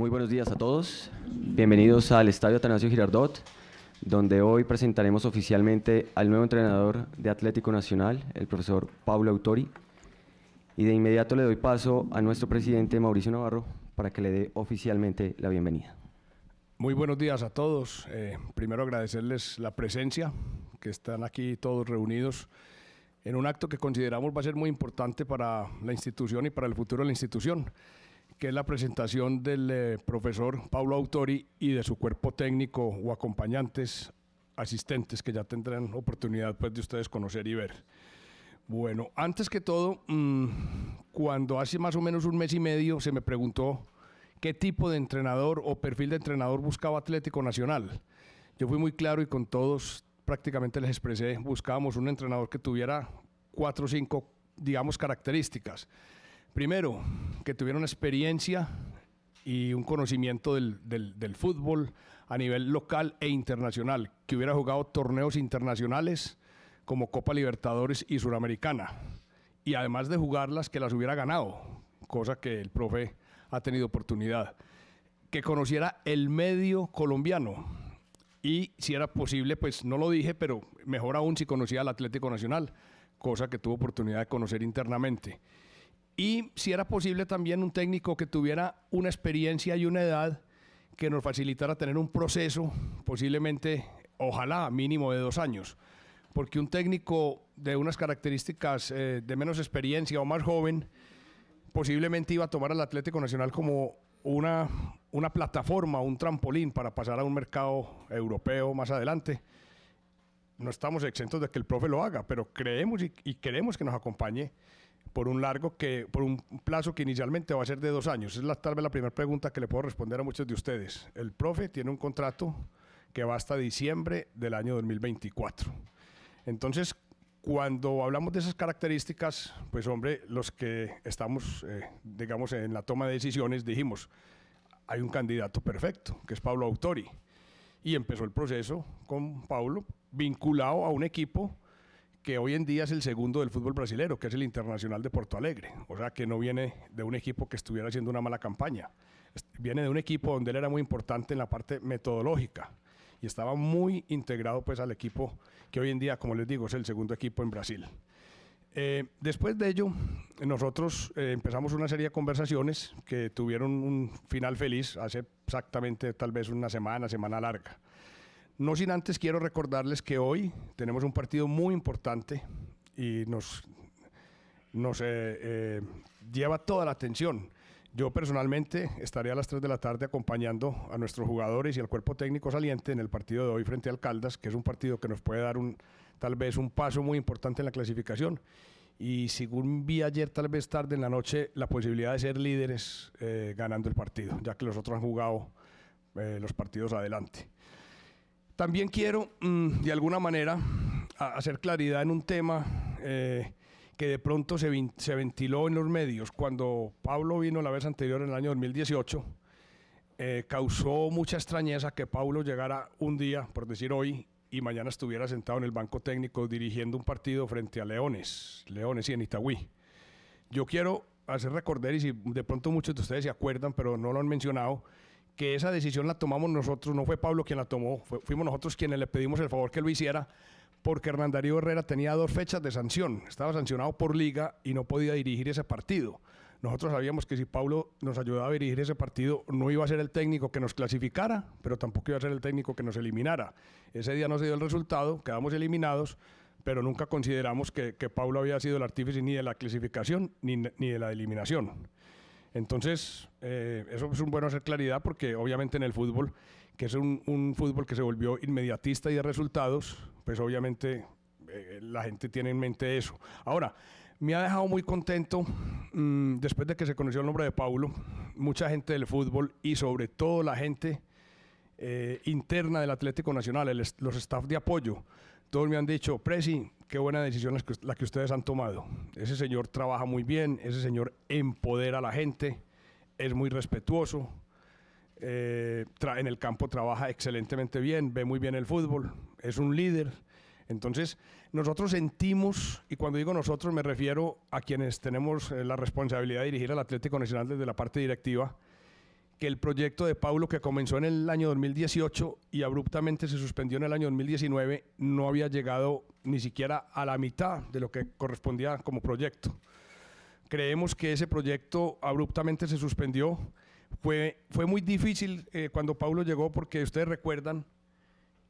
Muy buenos días a todos. Bienvenidos al Estadio Atanasio Girardot, donde hoy presentaremos oficialmente al nuevo entrenador de Atlético Nacional, el profesor Pablo Autori. Y de inmediato le doy paso a nuestro presidente Mauricio Navarro para que le dé oficialmente la bienvenida. Muy buenos días a todos. Eh, primero agradecerles la presencia, que están aquí todos reunidos en un acto que consideramos va a ser muy importante para la institución y para el futuro de la institución, que es la presentación del eh, profesor Pablo Autori y de su cuerpo técnico o acompañantes, asistentes que ya tendrán oportunidad pues, de ustedes conocer y ver. Bueno, antes que todo, mm, cuando hace más o menos un mes y medio se me preguntó qué tipo de entrenador o perfil de entrenador buscaba Atlético Nacional. Yo fui muy claro y con todos prácticamente les expresé, buscábamos un entrenador que tuviera cuatro o cinco, digamos, características. Primero, que tuviera una experiencia y un conocimiento del, del, fútbol a nivel local e internacional, que hubiera jugado torneos internacionales como Copa Libertadores y Suramericana, y además de jugarlas, que las hubiera ganado, cosa que el profe ha tenido oportunidad, que conociera el medio colombiano, y si era posible, pues no lo dije, pero mejor aún si conocía al Atlético Nacional, cosa que tuvo oportunidad de conocer internamente. Y si era posible también un técnico que tuviera una experiencia y una edad que nos facilitara tener un proceso, posiblemente, ojalá, mínimo de dos años. Porque un técnico de unas características eh, de menos experiencia o más joven, posiblemente iba a tomar al Atlético Nacional como una, una plataforma, un trampolín para pasar a un mercado europeo más adelante. No estamos exentos de que el profe lo haga, pero creemos y, queremos que nos acompañe por un largo que, por un plazo que inicialmente va a ser de dos años. Es la, tal vez la primera pregunta que le puedo responder a muchos de ustedes. El profe tiene un contrato que va hasta diciembre del año 2024. Entonces, cuando hablamos de esas características, pues hombre, los que estamos, eh, digamos, en la toma de decisiones, dijimos, hay un candidato perfecto, que es Pablo Autori. Y empezó el proceso con Pablo, vinculado a un equipo que hoy en día es el segundo del fútbol brasilero, que es el Internacional de Porto Alegre. O sea, que no viene de un equipo que estuviera haciendo una mala campaña. Viene de un equipo donde él era muy importante en la parte metodológica y estaba muy integrado pues al equipo que hoy en día, como les digo, es el segundo equipo en Brasil. Eh, después de ello, nosotros eh, empezamos una serie de conversaciones que tuvieron un final feliz hace exactamente tal vez una semana, semana larga. No sin antes quiero recordarles que hoy tenemos un partido muy importante y nos, nos eh, lleva toda la atención. Yo personalmente estaré a las 3 de la tarde acompañando a nuestros jugadores y al cuerpo técnico saliente en el partido de hoy frente al Caldas, que es un partido que nos puede dar tal vez un paso muy importante en la clasificación. Y según vi ayer, tal vez tarde en la noche, la posibilidad de ser líderes eh, ganando el partido, ya que los otros han jugado eh, los partidos adelante. También quiero, mm, de alguna manera, hacer claridad en un tema eh, que de pronto se, se, ventiló en los medios cuando Pablo vino la vez anterior, en el año 2018, eh, causó mucha extrañeza que Pablo llegara un día, por decir hoy, y mañana estuviera sentado en el banco técnico dirigiendo un partido frente a Leones, Leones y en Itagüí. Yo quiero hacer recordar, y si de pronto muchos de ustedes se acuerdan, pero no lo han mencionado, que esa decisión la tomamos nosotros, no fue Pablo quien la tomó, fuimos nosotros quienes le pedimos el favor que lo hiciera, porque Hernán Darío Herrera tenía dos fechas de sanción. Estaba sancionado por liga y no podía dirigir ese partido. Nosotros sabíamos que si Paulo nos ayudaba a dirigir ese partido, no iba a ser el técnico que nos clasificara, pero tampoco iba a ser el técnico que nos eliminara. Ese día no se dio el resultado, quedamos eliminados, pero nunca consideramos que, que Paulo había sido el artífice ni de la clasificación ni, ni de la eliminación. Entonces, eh, eso es un bueno hacer claridad porque obviamente en el fútbol que es un, fútbol que se volvió inmediatista y de resultados, pues obviamente eh, la gente tiene en mente eso. Ahora, me ha dejado muy contento mm, después de que se conoció el nombre de Paulo, mucha gente del fútbol y sobre todo la gente eh, interna del Atlético Nacional, los staff de apoyo. Todos me han dicho, Presi, qué buena decisión la que ustedes han tomado. Ese señor trabaja muy bien, ese señor empodera a la gente, es muy respetuoso, eh, en el campo trabaja excelentemente bien, ve muy bien el fútbol, es un líder. Entonces, nosotros sentimos, y cuando digo nosotros me refiero a quienes tenemos eh, la responsabilidad de dirigir al Atlético Nacional desde la parte directiva, que el proyecto de Paulo que comenzó en el año 2018 y abruptamente se suspendió en el año 2019 no había llegado ni siquiera a la mitad de lo que correspondía como proyecto. Creemos que ese proyecto abruptamente se suspendió. Fue, fue muy difícil eh, cuando Paulo llegó porque ustedes recuerdan,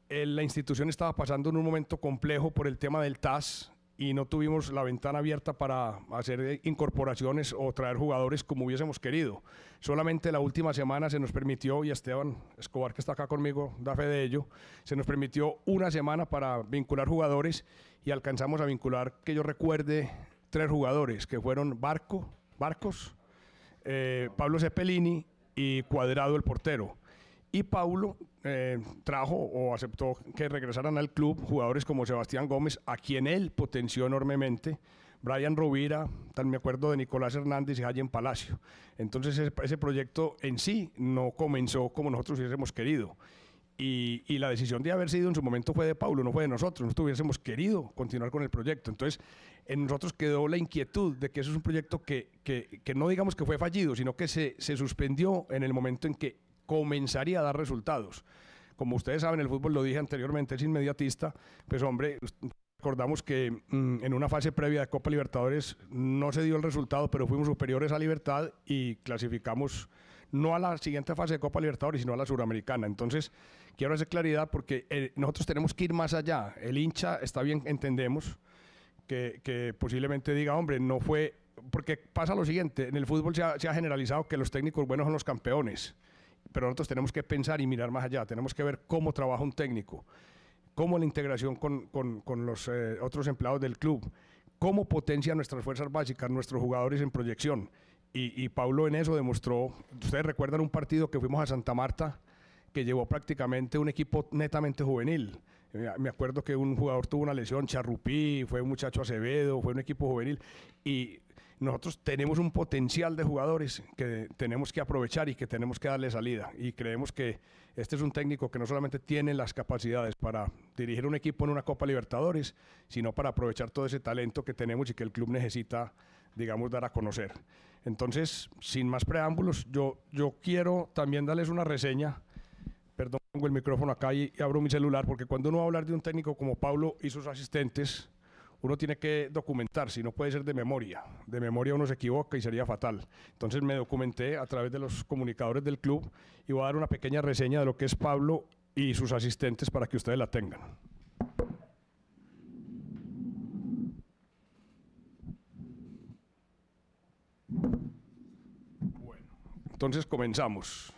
eh, la institución estaba pasando en un momento complejo por el tema del TAS, y no tuvimos la ventana abierta para hacer incorporaciones o traer jugadores como hubiésemos querido. Solamente la última semana se nos permitió, y Esteban Escobar que está acá conmigo da fe de ello, se nos permitió una semana para vincular jugadores y alcanzamos a vincular, que yo recuerde, tres jugadores, que fueron Barco, Barcos, eh, Pablo Cepelini y Cuadrado el portero. Y Paulo eh, trajo o aceptó que regresaran al club jugadores como Sebastián Gómez, a quien él potenció enormemente, Brian Rovira, tal me acuerdo de Nicolás Hernández y Jayen Palacio. Entonces ese, proyecto en sí no comenzó como nosotros hubiésemos querido. Y, la decisión de haber sido en su momento fue de Paulo, no fue de nosotros. Nosotros hubiésemos querido continuar con el proyecto. Entonces, en nosotros quedó la inquietud de que eso es un proyecto que, que, que no digamos que fue fallido, sino que se, se suspendió en el momento en que comenzaría a dar resultados. Como ustedes saben, el fútbol, lo dije anteriormente, es inmediatista. Pues hombre, recordamos que mm, en una fase previa de Copa Libertadores no se dio el resultado, pero fuimos superiores a Libertad y clasificamos no a la siguiente fase de Copa Libertadores, sino a la suramericana. Entonces, quiero hacer claridad porque eh, nosotros tenemos que ir más allá. El hincha está bien, entendemos que, posiblemente diga, hombre, no fue, porque pasa lo siguiente, en el fútbol se se ha generalizado que los técnicos buenos son los campeones pero nosotros tenemos que pensar y mirar más allá, tenemos que ver cómo trabaja un técnico, cómo la integración con, con, con los eh, otros empleados del club, cómo potencia nuestras fuerzas básicas, nuestros jugadores en proyección. Y, y Paulo en eso demostró, ustedes recuerdan un partido que fuimos a Santa Marta, que llevó prácticamente un equipo netamente juvenil. Eh, me acuerdo que un jugador tuvo una lesión, Charrupí, fue un muchacho Acevedo, fue un equipo juvenil. Y nosotros tenemos un potencial de jugadores que tenemos que aprovechar y que tenemos que darle salida. Y creemos que este es un técnico que no solamente tiene las capacidades para dirigir un equipo en una Copa Libertadores, sino para aprovechar todo ese talento que tenemos y que el club necesita, digamos, dar a conocer. Entonces, sin más preámbulos, yo, yo quiero también darles una reseña. Perdón, pongo el micrófono acá y, y abro mi celular, porque cuando uno va a hablar de un técnico como Pablo y sus asistentes, uno tiene que documentar, si no puede ser de memoria. De memoria uno se equivoca y sería fatal. Entonces me documenté a través de los comunicadores del club y voy a dar una pequeña reseña de lo que es Pablo y sus asistentes para que ustedes la tengan. Bueno, entonces comenzamos.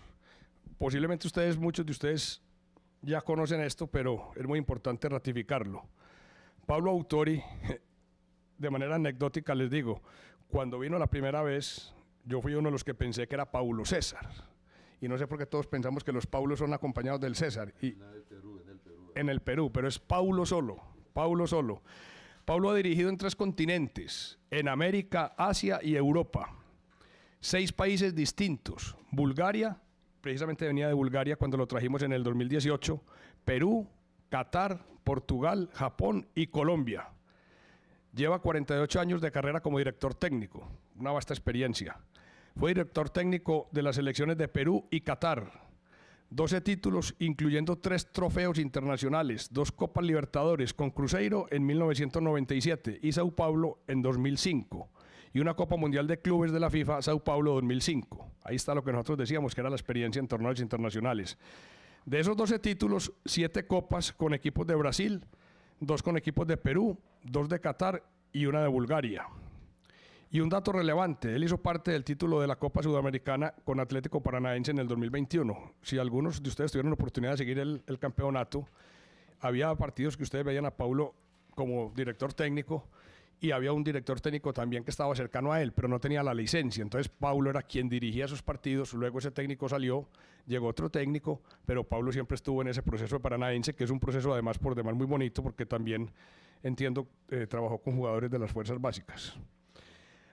Posiblemente ustedes, muchos de ustedes ya conocen esto, pero es muy importante ratificarlo. Pablo Autori, de manera anecdótica les digo, cuando vino la primera vez, yo fui uno de los que pensé que era Paulo César. Y no sé por qué todos pensamos que los Paulos son acompañados del César. Y en, el Perú, en, el Perú. en el Perú, pero es Paulo solo, Paulo solo. Paulo ha dirigido en tres continentes, en América, Asia y Europa. Seis países distintos. Bulgaria, precisamente venía de Bulgaria cuando lo trajimos en el 2018. Perú, Qatar, Portugal, Japón y Colombia. Lleva 48 años de carrera como director técnico, una vasta experiencia. Fue director técnico de las selecciones de Perú y Qatar. 12 títulos, incluyendo tres trofeos internacionales, dos Copas Libertadores con Cruzeiro en 1997 y Sao Paulo en 2005 y una Copa Mundial de Clubes de la FIFA Sao Paulo 2005. Ahí está lo que nosotros decíamos que era la experiencia en torneos internacionales. De esos 12 títulos, 7 copas con equipos de Brasil, 2 con equipos de Perú, 2 de Qatar y una de Bulgaria. Y un dato relevante, él hizo parte del título de la Copa Sudamericana con Atlético Paranaense en el 2021. Si algunos de ustedes tuvieron la oportunidad de seguir el, el campeonato, había partidos que ustedes veían a Paulo como director técnico y había un director técnico también que estaba cercano a él, pero no tenía la licencia. Entonces Paulo era quien dirigía esos partidos, luego ese técnico salió, llegó otro técnico, pero Paulo siempre estuvo en ese proceso de Paranaense, que es un proceso además por demás muy bonito, porque también entiendo, eh, trabajó con jugadores de las fuerzas básicas.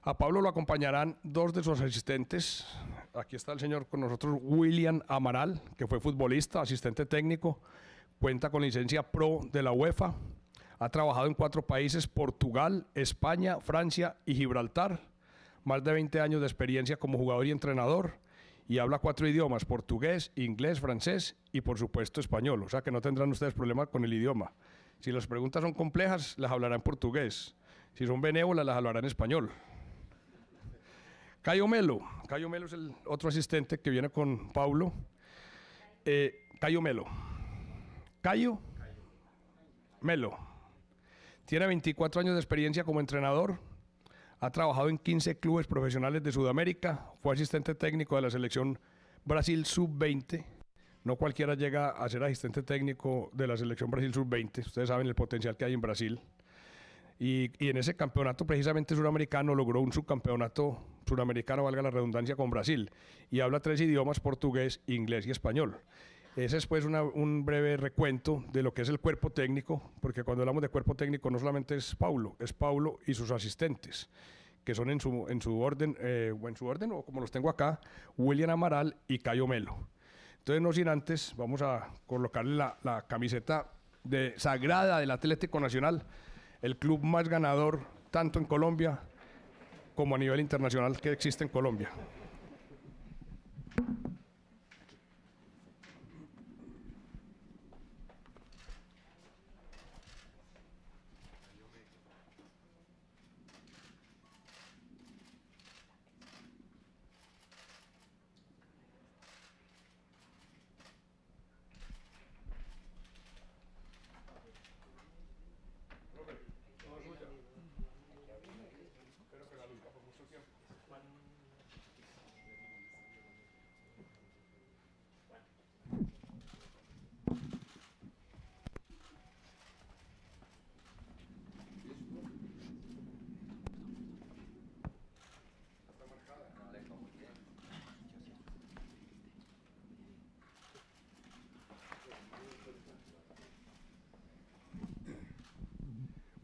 A Pablo lo acompañarán dos de sus asistentes. Aquí está el señor con nosotros, William Amaral, que fue futbolista, asistente técnico, cuenta con licencia pro de la UEFA ha trabajado en cuatro países, Portugal, España, Francia y Gibraltar. Más de 20 años de experiencia como jugador y entrenador. y habla cuatro idiomas, portugués, inglés, francés y por supuesto español. O sea que no tendrán ustedes problema con el idioma. Si las preguntas son complejas, las hablará en portugués. Si son benévolas, las hablará en español. Cayo Melo. Cayo Melo es el otro asistente que viene con Paulo. Eh, Cayo Melo. Cayo Melo. Tiene 24 años de experiencia como entrenador. Ha trabajado en 15 clubes profesionales de Sudamérica. Fue asistente técnico de la selección Brasil Sub-20. No cualquiera llega a ser asistente técnico de la selección Brasil Sub-20. Ustedes saben el potencial que hay en Brasil. Y, en ese campeonato precisamente suramericano logró un subcampeonato suramericano, valga la redundancia, con Brasil. Y habla tres idiomas, portugués, inglés y español. Ese es pues un breve recuento de lo que es el cuerpo técnico, porque cuando hablamos de cuerpo técnico no solamente es Paulo, es Paulo y sus asistentes, que son en su, en su orden, eh, o en su orden, o como los tengo acá, William Amaral y Cayo Melo. Entonces, no sin antes, vamos a colocarle la, la camiseta de, sagrada del Atlético Nacional, el club más ganador tanto en Colombia como a nivel internacional que existe en Colombia.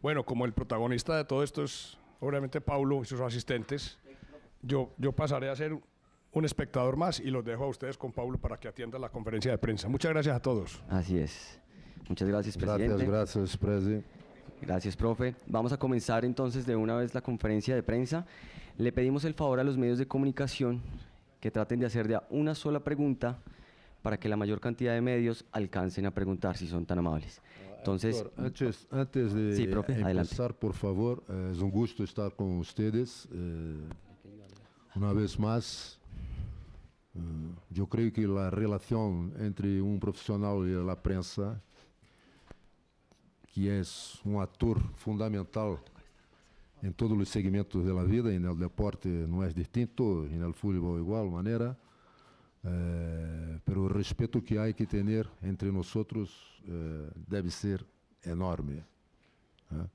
Bueno, como el protagonista de todo esto es obviamente Paulo y sus asistentes, yo, yo pasaré a ser un espectador más y los dejo a ustedes con Paulo para que atienda la conferencia de prensa. Muchas gracias a todos. Así es. Muchas gracias, presidente. Gracias, gracias, presidente. Gracias, profe. Vamos a comenzar entonces de una vez la conferencia de prensa. Le pedimos el favor a los medios de comunicación que traten de hacer de una sola pregunta para que la mayor cantidad de medios alcancen a preguntar si son tan amables. Entonces, Doctor, antes, antes de Sí, profe, empezar, adelante. por favor, es un gusto estar con ustedes. eh, una vez más, eh, yo creo que la relación entre un profesional y la prensa, que es un actor fundamental en todos los segmentos de la vida, en el deporte no es distinto, en el fútbol igual manera, eh, pero el respeto que hay que tener entre nosotros eh, debe ser enorme. ¿eh?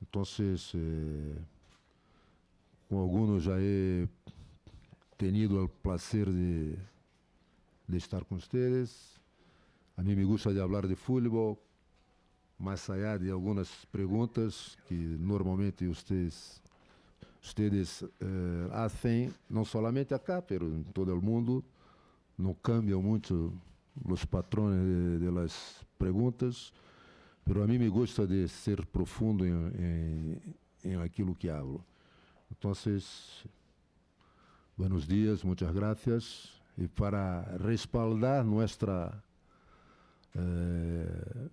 Entonces, eh, con algunos ya he tenido el placer de, de estar con ustedes. A mí me gusta de hablar de fútbol, más allá de algunas preguntas que normalmente ustedes ustedes eh, hacen, no solamente acá, pero en todo el mundo, no cambian mucho los patrones las preguntas, pero a mí me gusta de ser profundo en, en, en aquilo que hablo. Entonces, buenos días, muchas gracias. Y para respaldar nuestra eh,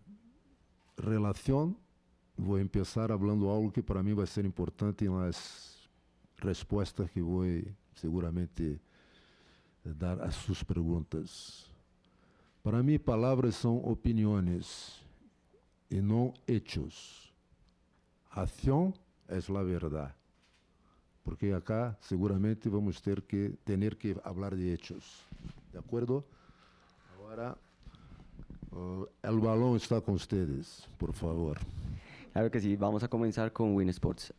relación, voy a empezar hablando algo que para mí va a ser importante en las respuestas que voy seguramente dar a sus preguntas. Para mí, palabras son opiniones y no hechos. Acción es la verdad. Porque acá seguramente vamos ter que tener que hablar de hechos. ¿De acuerdo? Ahora, uh, el balón está con ustedes, por favor. claro que sí, vamos a comenzar con Win Sports.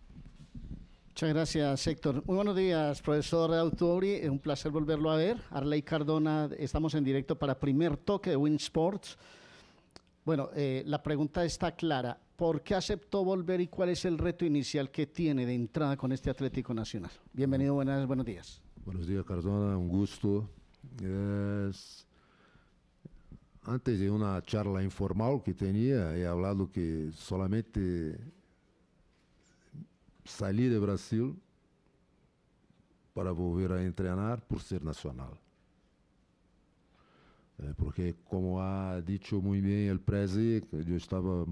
Muchas gracias, Héctor. Muy buenos días, profesor Autori. Un placer volverlo a ver. Arley Cardona, estamos en directo para primer toque de Win Sports. Bueno, eh, la pregunta está clara. ¿Por qué aceptó volver y cuál es el reto inicial que tiene de entrada con este Atlético Nacional? Bienvenido, buenas, buenos días. Buenos días, Cardona, un gusto. Es- Antes de una charla informal que tenía, he hablado que solamente salí de Brasil para volver a entrenar por ser nacional. É, porque, como ha dicho muito bem o Prezi, eu estava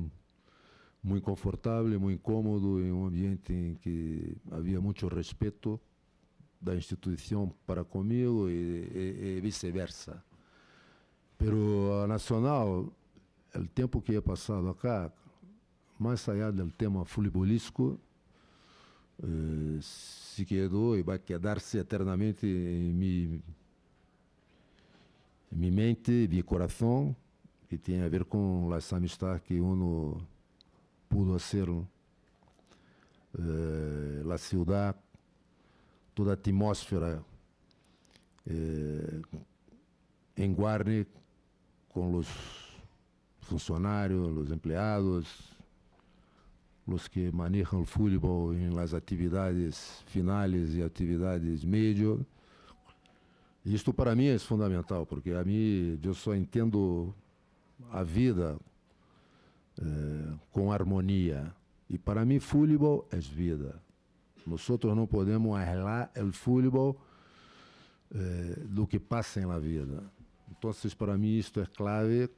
muito confortável, muito cômodo em um ambiente em que havia muito respeito da instituição para comigo e, e, e vice-versa. Pero a Nacional, o tempo que he passado acá, mais allá do tema futebolístico, eh, se quedou e vai quedar-se eternamente em mi, em minha mente, meu coração, que tem a ver com as amistades que uno pudo fazer, eh, a cidade, toda a atmosfera eh, em Guarne com os funcionários, os empregados, os que manejam o futebol em las atividades finais e atividades médio. Isto para mim é fundamental, porque a mim eu só entendo a vida eh, com harmonia. E para mim futebol é vida. Nós não podemos arreglar o futebol eh, do que passa na vida. Então, para mim isto é clave,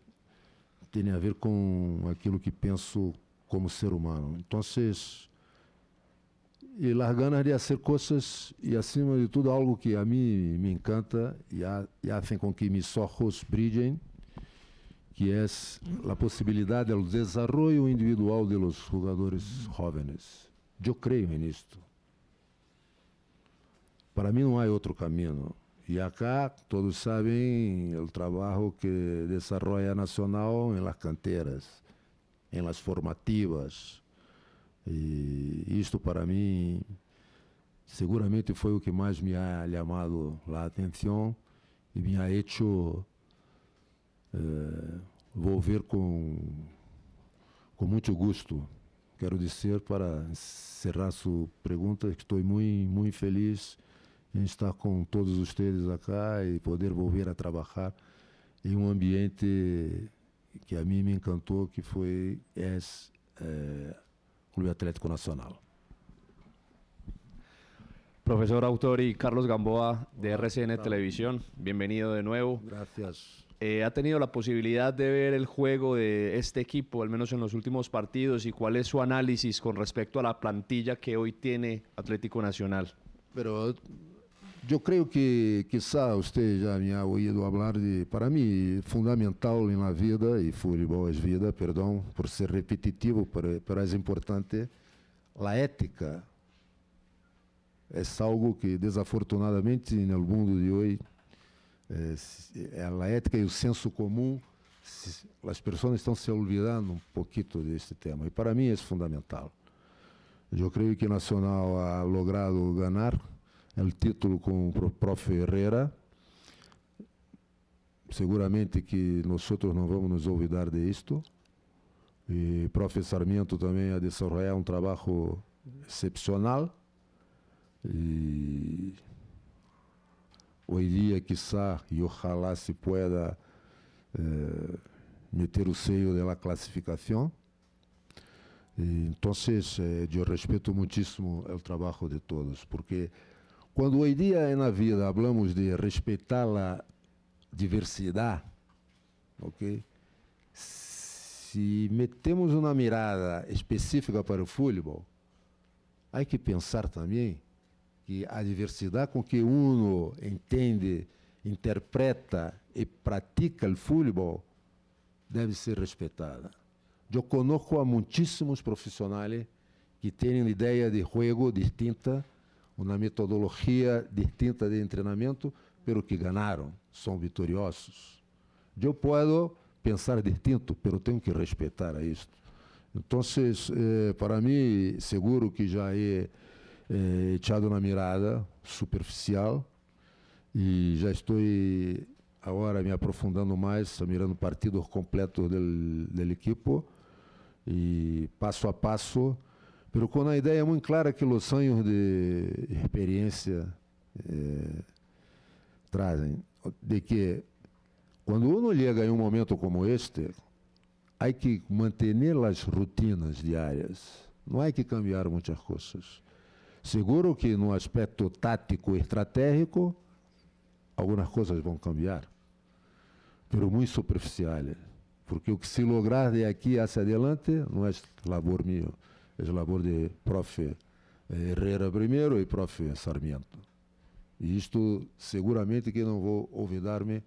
tem a ver com aquilo que penso como ser humano. Então, e las ganas de e acima de tudo algo que a mim me encanta e, ha, hacen com que mis ojos brilhem, que é a possibilidade do desenvolvimento individual de los jogadores jóvenes. Eu creio nisto. Para mim não há outro caminho. E acá todos sabem o trabalho que desenvolve a Nacional em las canteras em las formativas. E isto para mim seguramente foi o que mais me ha chamado a atenção e me ha hecho eh, volver com, com muito gosto. Quero dizer, para encerrar sua pergunta, que estou muito, muito feliz em estar com todos vocês acá e poder volver a trabalhar em um ambiente que a mim me encantou, que foi esse Clube Atlético Nacional. Profesor autor y Carlos Gamboa de RCN Televisión, bienvenido de nuevo. Gracias. Eh, ¿Ha tenido la posibilidad de ver el juego de este equipo, al menos en los últimos partidos, y cuál es su análisis con respecto a la plantilla que hoy tiene Atlético Nacional? Pero eu creio que, quizá, você já me ha ouído falar de, para mim, fundamental na vida, e futebol é vida, perdão, por ser repetitivo, mas é importante, a ética é algo que, desafortunadamente, no mundo de hoje, é, é a ética e o senso comum, as pessoas estão se olvidando um pouquinho deste tema, e para mim é fundamental. Eu creio que Nacional ha logrado ganhar o título com o prof. Herrera. Seguramente que nós não vamos nos olvidar de isto. E o prof. Sarmiento também a desenvolver um trabalho excepcional. E hoje dia, quizá, e ojalá se pueda eh, meter o sello da classificação. Então, eh, eu respeito muitíssimo o trabalho de todos, porque quando hoje dia na vida falamos de respeitar a diversidade, ok? Se metemos uma mirada específica para o futebol, há que pensar também que a diversidade com que uno entende, interpreta e pratica o futebol deve ser respeitada. Eu conheço a muitíssimos profissionais que têm ideia de jogo distinta uma metodologia distinta de treinamento, pero que ganharam, são vitoriosos. Eu posso pensar distinto, pero tenho que respeitar a isto. Então, eh, para mim, seguro que já é eh, na mirada superficial e já estou agora me aprofundando mais, mirando partidos completos do, do equipo e passo a passo pero com a ideia muito clara que os sonhos de experiência eh, trazem, de que quando uno chega em um momento como este, há que manter as rotinas diárias, não há que cambiar muitas coisas. Seguro que no aspecto tático e estratégico, algumas coisas vão cambiar. pero muito superficial. Porque o que se lograr de aqui hacia adelante não é labor meu, é labor de profe Herrera primeiro e profe Sarmiento. E isto seguramente que não vou olvidar-me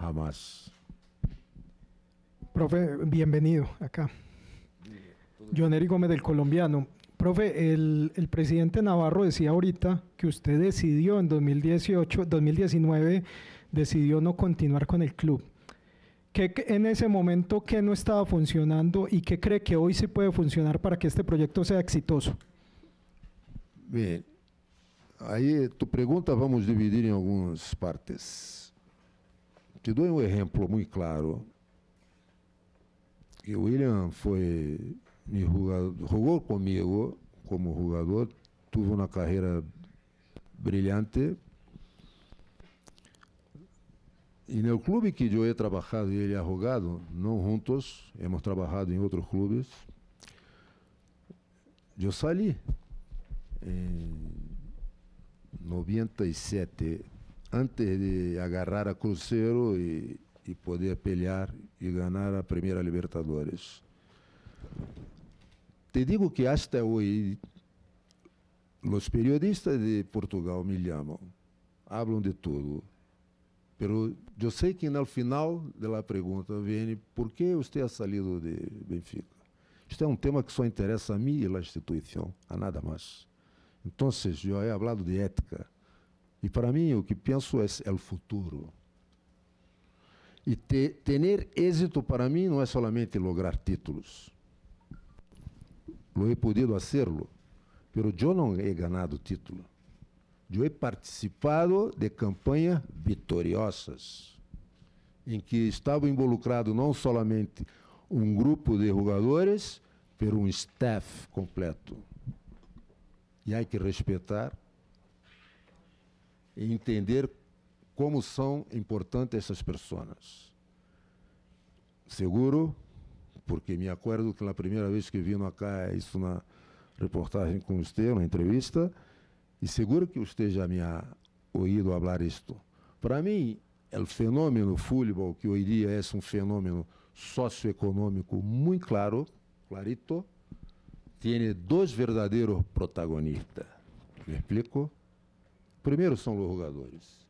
jamás. Profe, bienvenido acá. John Eric Gómez del Colombiano. Profe, el, el, presidente Navarro decía ahorita que usted decidió en 2018, 2019, decidió no continuar con el club. ¿Qué en ese momento qué no estaba funcionando y qué cree que hoy sí puede funcionar para que este proyecto sea exitoso? Bien, aí tu pergunta vamos dividir em algumas partes. Te dou um exemplo muito claro. Que William foi me jogador, jogou comigo como jogador, teve uma carreira brilhante. E no clube que eu he trabalhado e ele ha jogado, não juntos, hemos trabalhado em outros clubes, eu saí em 97, antes de agarrar a Cruzeiro e, poder pelear e ganhar a primeira Libertadores. Te digo que hasta hoje os periodistas de Portugal me chamam, falam de tudo, pero eu sei que no final da pergunta vem por que você ha salido de Benfica. Isto é um tema que só interessa a mim e a instituição, a nada mais. Então, eu he falado de ética. E para mim, o que penso é, é o futuro. E te, ter êxito para mim não é somente lograr títulos. Lo he podido hacerlo, pero eu não he ganado título. Eu he participado de campanhas vitoriosas, em que estava involucrado não somente um grupo de jogadores, pero um staff completo. E há que respeitar e entender como são importantes essas pessoas. Seguro, porque me acordo que na primeira vez que vim acá, isso na reportagem com você, na entrevista, e seguro que você já me ha ouído falar isto. Para mim, o fenômeno futebol, que hoje dia é um fenômeno socioeconômico muito claro, clarito, tem dois verdadeiros protagonistas. Me explico? Primeiro são os jogadores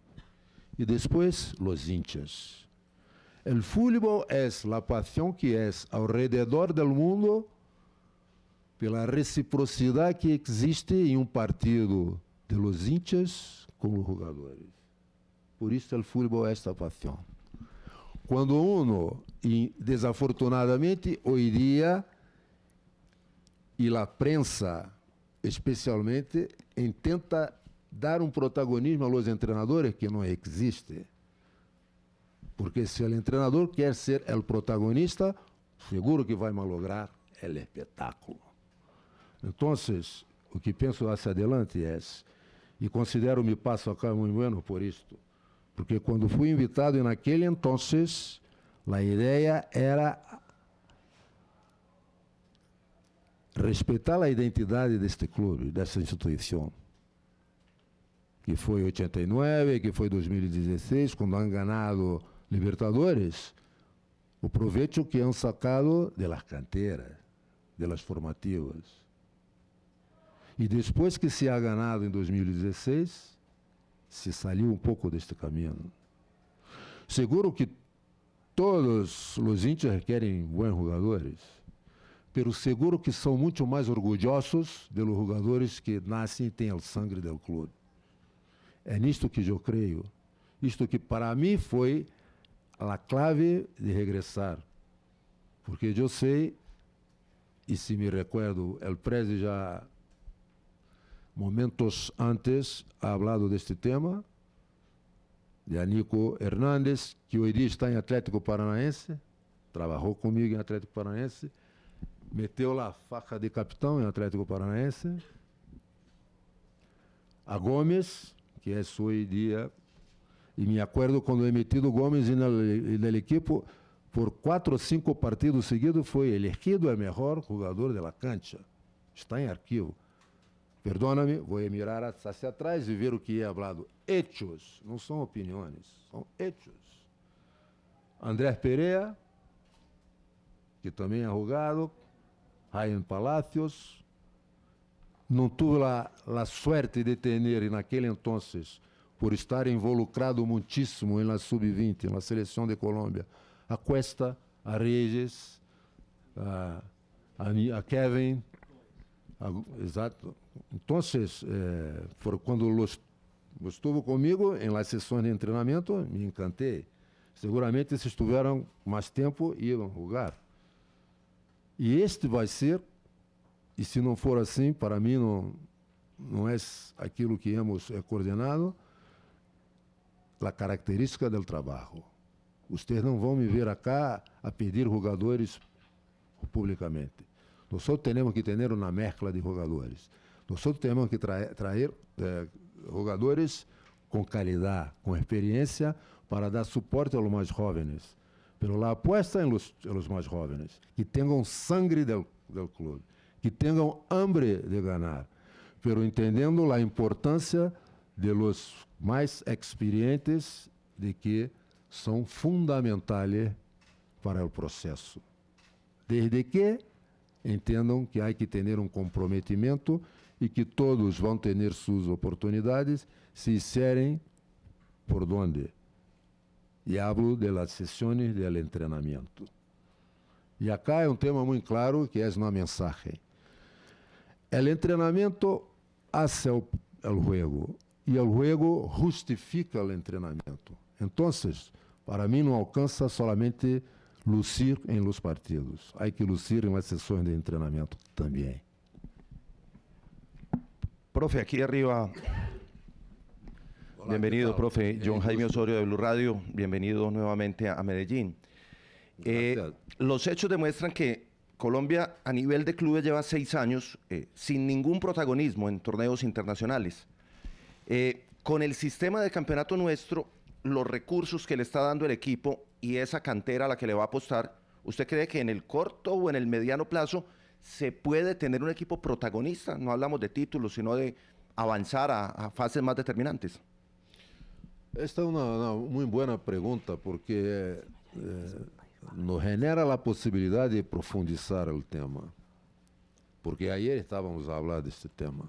e depois os hinchas. O futebol é a paixão que é ao redor do mundo pela reciprocidade que existe em um partido de los hinchas com os jogadores. Por isso o futebol é esta paixão. Quando uno, desafortunadamente, hoje dia e a prensa, especialmente, tenta dar um protagonismo aos treinadores que não existe. Porque se o treinador quer ser o protagonista, seguro que vai malograr o espetáculo. Então, o que penso hacia adelante é, e considero me passo acá muito bueno por isto, porque quando fui invitado naquele entonces, a ideia era respeitar a identidade deste clube, dessa instituição. Que foi 89, que foi 2016, quando han ganado Libertadores, o proveito que han sacado de las canteras, de las formativas. E depois que se ha ganado em 2016, se saiu um pouco deste caminho. Seguro que todos os índios querem bons jogadores, pero seguro que são muito mais orgulhosos de los jogadores que nascem e têm o sangue do clube. É nisto que eu creio. Isto que para mim foi a clave de regressar. Porque eu sei, e se me recuerdo, o Prezi já momentos antes ha hablado deste tema, de Anico Hernández, que hoje está em Atlético Paranaense, trabalhou comigo em Atlético Paranaense, meteu lá a faca de capitão em Atlético Paranaense. A Gomes, que é hoje dia, e me acordo quando é metido Gomes na equipe, por quatro ou cinco partidos seguidos, foi elegido o melhor jogador da cancha. Está em arquivo. Perdona-me, vou mirar hacia atrás e ver o que é falado. Hechos, não são opiniões, são hechos. Andrés Pereira, que também é jogado, Ryan Palacios. Não tive a, a suerte de ter naquele entonces, por estar involucrado muitíssimo na sub-20, na seleção de Colômbia, a Cuesta, a Regis, a, a, a Kevin, exato. Então, eh, quando los, estuvo comigo em las sessões de treinamento, me encantei. Seguramente, se estiveram mais tempo, iam jogar. E este vai ser, e se não for assim, para mim não, não é aquilo que hemos é coordenado, a característica do trabalho. Vocês não vão me ver acá a pedir jogadores publicamente. Nós temos que ter uma mescla de jogadores. Nós temos que trazer, eh, jogadores com qualidade, com experiência, para dar suporte aos mais jovens. Pero la apuesta en los, más jóvenes, que tenham sangre del, del clube, que tenham hambre de ganhar, pero entendendo a importância de los mais experientes, de que são fundamentais para o processo. Desde que entendam que há que ter um comprometimento e que todos vão ter suas oportunidades se serem por onde e hablo de las sesiones del entrenamiento. E acá é um tema muito claro que é uma mensagem. O treinamento hace o, juego e o juego justifica o treinamento. Então, para mim não alcança solamente lucir em los partidos, há que lucir em las sessões de treinamento também. Profe, aqui arriba Bienvenido, profe. John Jaime Osorio de Blue Radio. Bienvenido nuevamente a, Medellín. Eh, los hechos demuestran que Colombia a nivel de clubes lleva seis años eh, sin ningún protagonismo en torneos internacionales. Eh, con el sistema de campeonato nuestro, los recursos que le está dando el equipo y esa cantera a la que le va a apostar, ¿usted cree que en el corto o en el mediano plazo se puede tener un equipo protagonista? No hablamos de títulos, sino de avanzar a fases más determinantes. Esta uma, uma muito boa pergunta, porque é, nos genera a possibilidade de profundizar o tema. Porque ayer estávamos a falar deste tema.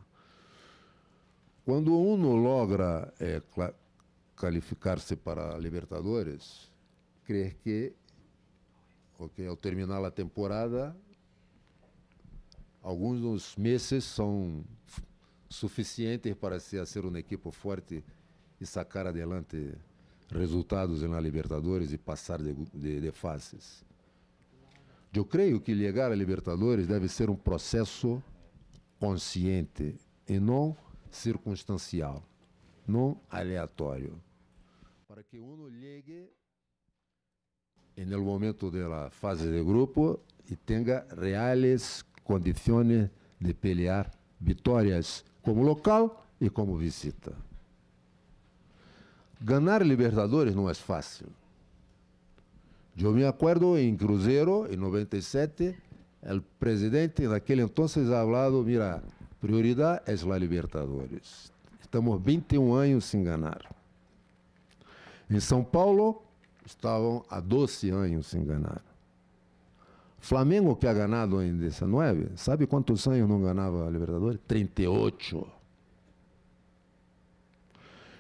Quando uno logra é, qualificar-se para Libertadores, creio que okay, ao terminar a temporada, alguns dos meses são suficientes para se ser uma equipe forte e sacar adelante resultados na Libertadores e passar de, de, de fases. Eu creio que chegar a Libertadores deve ser um processo consciente e não circunstancial, não aleatório. Para que uno chegue no momento da fase de grupo e tenha reais condições de pelear vitórias como local e como visita. Ganar Libertadores não é fácil. Eu me acuerdo em Cruzeiro, em 97, o presidente naquele entonces ha hablado, mira, prioridade é a Libertadores. Estamos 21 anos sem ganhar. Em São Paulo, estavam há 12 anos sem ganhar. Flamengo, que ha ganado em 19, sabe quantos anos não ganhava a Libertadores? 38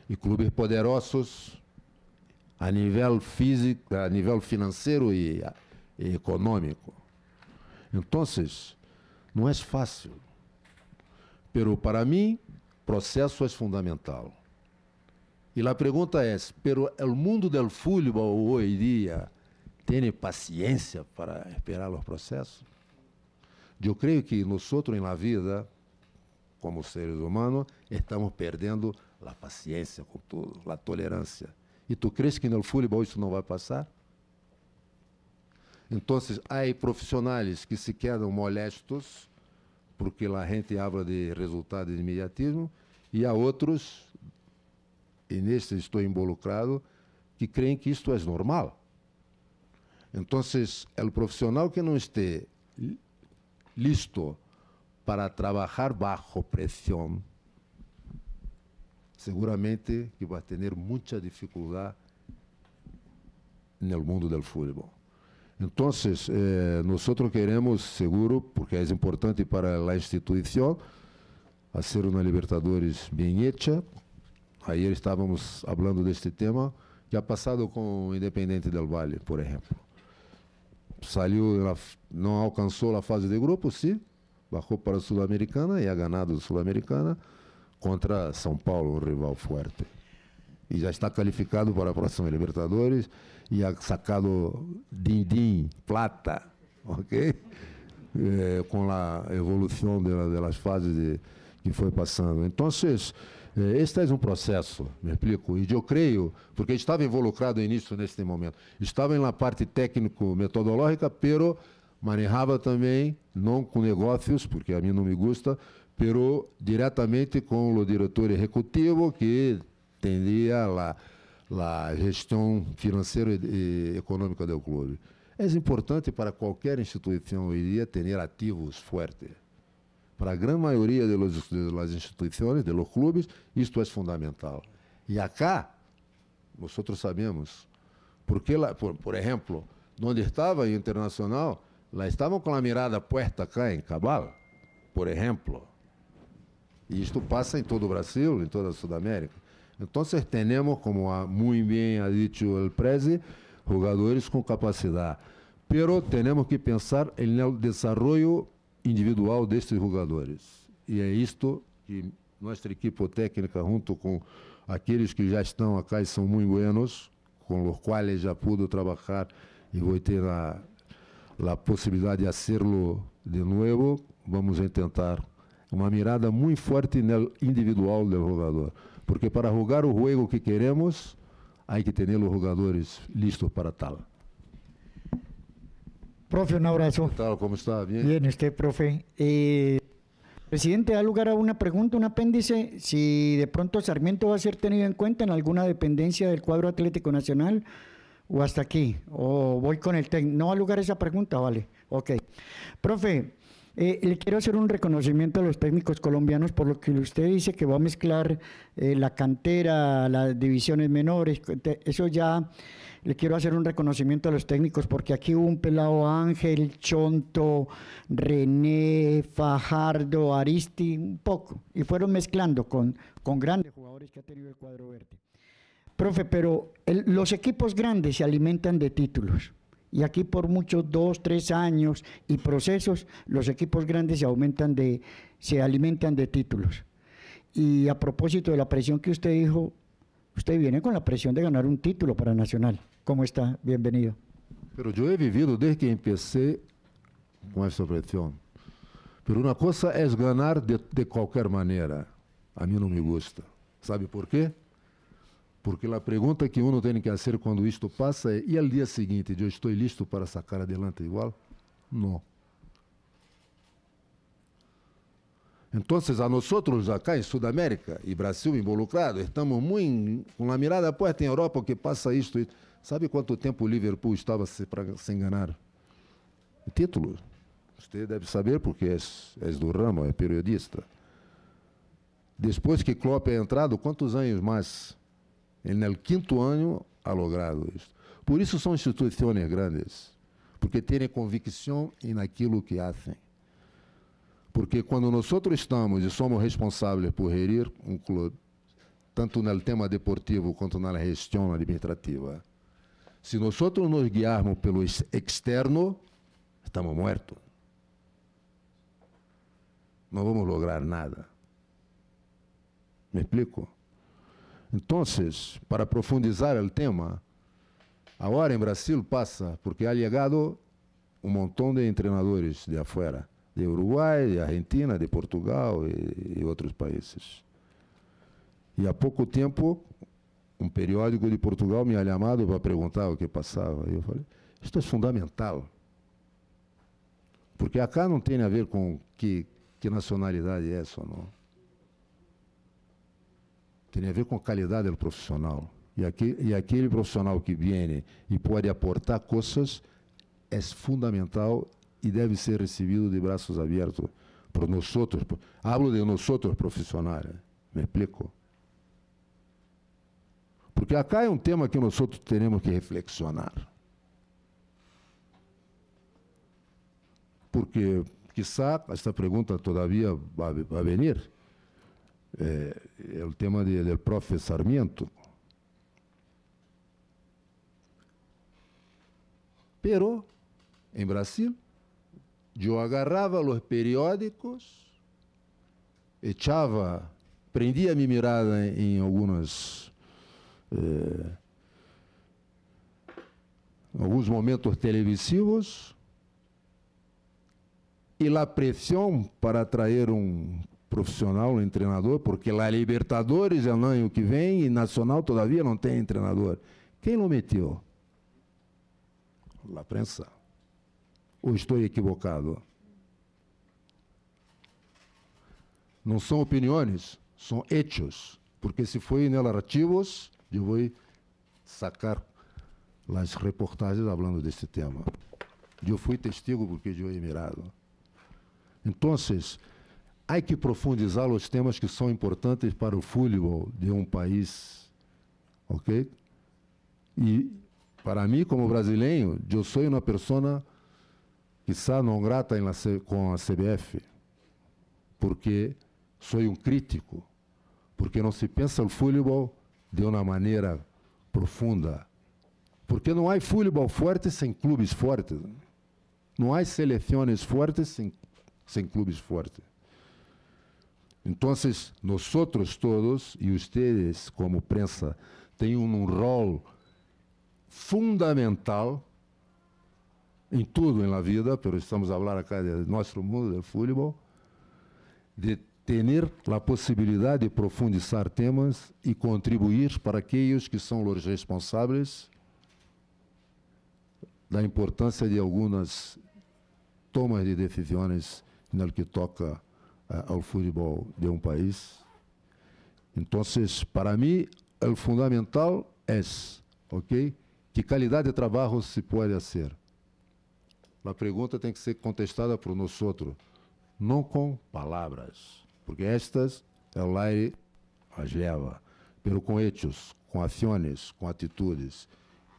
e clubes poderosos a nível físico, a nível financeiro e, e econômico. Então, não é fácil. Pero para mim, processo é fundamental. E a pergunta é: pero o mundo do futebol hoje dia tem paciência para esperar os processos? Eu creio que nós, na vida, como seres humanos, estamos perdendo a paciência com tudo, a tolerância. E tu crees que no futebol isso não vai passar? Então, há profissionais que se quedam molestos porque a gente habla de resultado de imediatismo e há outros, e neste estou involucrado, que creem que isto é normal. Então, o profissional que não esteja listo para trabalhar bajo pressão seguramente que vai ter muita dificuldade no mundo do futebol. Então, eh, nós queremos, seguro, porque é importante para a instituição, fazer uma Libertadores bem hecha. Estávamos falando deste tema, que ha passado com o Independente del Valle, por exemplo. Saiu, não alcançou a fase de grupo, sim, bajou para a Sul-Americana e ha ganado a Sul-Americana contra São Paulo, um rival forte. E já está qualificado para a próxima Libertadores e ha sacado din-din, plata, ok? Eh, com a evolução das fases de, que foi passando. Então, eh, este é um processo, me explico, e eu creio, porque estava involucrado nisso neste momento, estava na parte técnico-metodológica, pero manejava também, não com negócios, porque a mim não me gusta, pero diretamente com o diretor executivo que tendia a a gestão financeira e econômica do clube. É importante para qualquer instituição dia ter ativos fortes. Para a grande maioria das instituições, dos clubes, isto é fundamental. E acá, nós sabemos, porque, lá, por, por exemplo, onde estava o Internacional, lá estavam com a mirada puesta cá em Cabal, por exemplo. E isto passa em todo o Brasil, em toda a Sudamérica. Entonces tenemos, como muy bien ha dicho el Prezi, jugadores con capacidad. Pero tenemos que pensar en el desarrollo individual de estos jugadores. E é isto que nossa equipe técnica, junto com aqueles que já estão acá e são muito buenos, com os quais já pude trabalhar e vou ter a, a possibilidade de fazê-lo de novo, vamos tentar uma mirada muito forte individual do jogador. Porque para jugar o juego que queremos, hay que tener los jugadores listos para tal. Profe, un abrazo. ¿Qué tal? ¿Cómo está? Bien. Bien, usted, profe. Eh, presidente, da lugar a una pregunta, un apéndice. Si de pronto Sarmiento va a ser tenido en cuenta en alguna dependencia del cuadro Atlético Nacional o hasta aquí. O voy con el técnico. No va a lugar esa pregunta, vale. Ok. Profe, eh, le quiero hacer un reconocimiento a los técnicos colombianos por lo que usted dice que va a mezclar eh, la cantera, las divisiones menores. Eso ya le quiero hacer un reconocimiento a los técnicos porque aquí hubo un pelado Ángel, Chonto, René, Fajardo, Aristi, un poco. Y fueron mezclando con, con grandes jugadores que ha tenido el cuadro verde. Profe, pero los equipos grandes se alimentan de títulos y aquí por muchos dos, tres años y procesos, los equipos grandes se aumentan de, se alimentan de títulos. Y a propósito de la presión que usted dijo, usted viene con la presión de ganar un título para Nacional. ¿Cómo está? Bienvenido. Pero yo he vivido desde que empecé con esa presión. Pero una cosa es ganar de, de cualquier manera. A mí no me gusta. ¿Sabe por qué? Porque a pergunta que uno tem que fazer quando isto passa é: e ao dia seguinte, eu estou listo para sacar adelante igual? Não. Então, a nós acá em Sudamérica e Brasil involucrado, estamos muito com a mirada puesta em Europa que passa isto. Sabe quanto tempo o Liverpool estava se, pra, sem ganhar título? Você deve saber porque é, é do ramo, é periodista. Depois que Klopp é entrado, quantos anos mais Ele, no quinto ano, ha logrado isso. Por isso são instituições grandes, porque têm convicção em aquilo que fazem. Porque quando nós estamos e somos responsáveis por gerir um clube, tanto no tema deportivo quanto na gestão administrativa, se nós nos guiarmos pelo externo, estamos mortos. Não vamos lograr nada. Me explico? Então, para profundizar o tema, agora em Brasil passa, porque ha chegado um montão de treinadores de afuera, de Uruguai, de Argentina, de Portugal e, e outros países. E há pouco tempo, um periódico de Portugal me ha chamado para perguntar o que passava. E eu falei, isto é fundamental. Porque acá não tem a ver com que, que nacionalidade é ou não tem a ver com a qualidade do profissional. E, aqui, e aquele profissional que vem e pode aportar coisas é fundamental e deve ser recebido de braços abertos por nós outros. Hablo de nós outros profissionais. Me explico? Porque acá é um tema que nós outros temos que reflexionar. Porque, quizá, esta pergunta todavia vai, vai vir. Eh, el tema de, del profe Sarmiento. Pero em Brasil, eu agarrava os periódicos, echava, prendia minha mirada em, em algumas eh, alguns momentos televisivos e a pressão para atrair um profissional, um treinador, porque lá Libertadores é o ano que vem e Nacional todavia não tem treinador. Quem não meteu? La prensa. Ou estou equivocado? Não são opiniões, são hechos. Porque se foi narrativos, eu vou sacar as reportagens falando desse tema. Eu fui testigo porque eu he mirado. Então, há que profundizar os temas que são importantes para o futebol de um país, ok? E para mim, como brasileiro, eu sou uma pessoa quizá não grata com a CBF, porque sou um crítico, porque não se pensa o futebol de uma maneira profunda. Porque não há futebol forte sem clubes fortes. Não há seleções fortes sem, sem clubes fortes. Então, nós todos e vocês, como prensa, têm um rol fundamental em tudo na vida, pero estamos a falar acá de nosso mundo do futebol, de ter a possibilidade de profundizar temas e contribuir para aqueles que são os responsáveis da importância de algumas tomas de decisões no que toca uh, ao futebol de um país. Então, para mim, o fundamental é, ok? Que qualidade de trabalho se pode fazer? A pergunta tem que ser contestada por nós outros, não com palavras, porque estas é o aire as leva, pelo com hechos, com ações, com atitudes.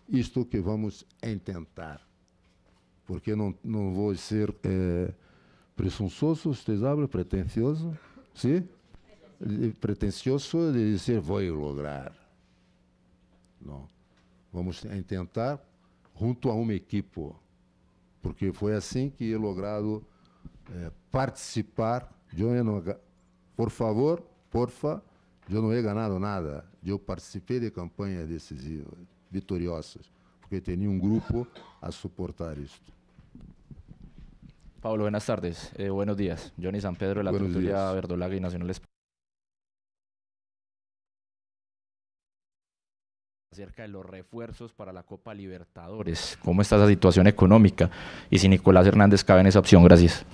Isto que vamos tentar, porque não, não vou ser é, presunçoso, vocês hablam, pretencioso, sim? Pretencioso de dizer vou lograr. Não. Vamos tentar junto a uma equipe, porque foi assim que he logrado é, participar. Eu não, por favor, porfa, eu não he ganado nada. Eu participei de campanhas decisivas, vitoriosas, porque tinha um grupo a suportar isto. Pablo, buenas tardes. Eh, buenos días. Johnny San Pedro de la Tertulia Verdolaga y Nacional acerca de los refuerzos para la Copa Libertadores. ¿Cómo está esa situación económica? Y si Nicolás Hernández cabe en esa opción, gracias.